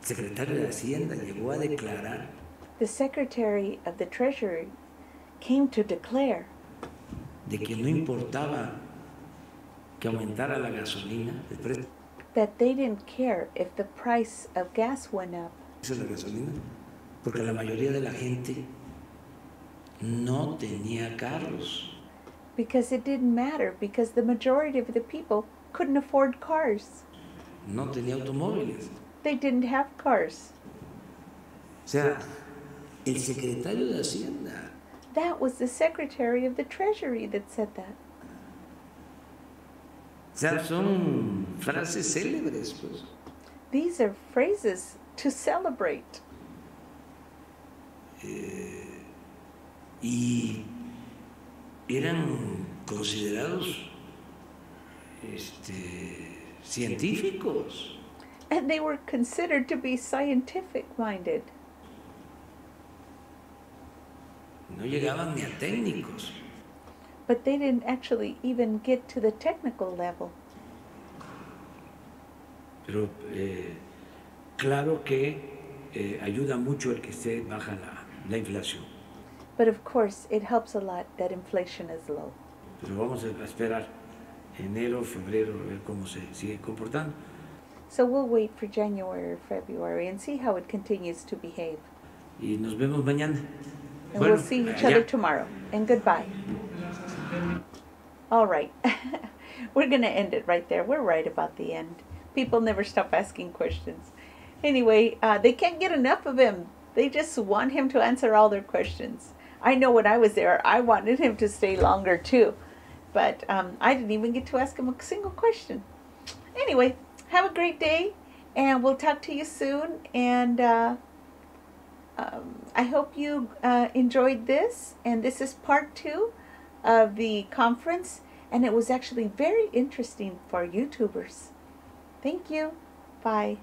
secretario de Hacienda llegó a declarar the Secretary of the Treasury came to declare de que no importaba que aumentara la gasolina, el precio that they didn't care if the price of gas went up de la gasolina, porque la mayoría de la gente no tenía carros. because it didn't matter because the majority of the people couldn't afford cars. no tenía automóviles. They didn't have cars. O sea, el secretario de Hacienda That was the Secretary of the Treasury that said that. O son frases célebres, pues. These are phrases to celebrate. Eh, y eran considerados este, científicos. And they were considered to be scientific minded. No llegaban ni a técnicos. But they didn't actually even get to the technical level. Pero eh, claro que eh, ayuda mucho el que esté baja la, la inflación. But of course, it helps a lot that inflation is low. Pero vamos a esperar enero, febrero, a ver cómo se sigue comportando. So we'll wait for January or February and see how it continues to behave. Y nos vemos mañana. And Bueno, we'll see each other tomorrow. And goodbye. All right. We're going to end it right there. We're right about the end. People never stop asking questions. Anyway, uh, they can't get enough of him. They just want him to answer all their questions. I know when I was there, I wanted him to stay longer too. But um, I didn't even get to ask him a single question. Anyway, have a great day, and we'll talk to you soon. And uh, um, I hope you uh, enjoyed this. And this is part two of the conference, and it was actually very interesting for YouTubers. Thank you. Bye.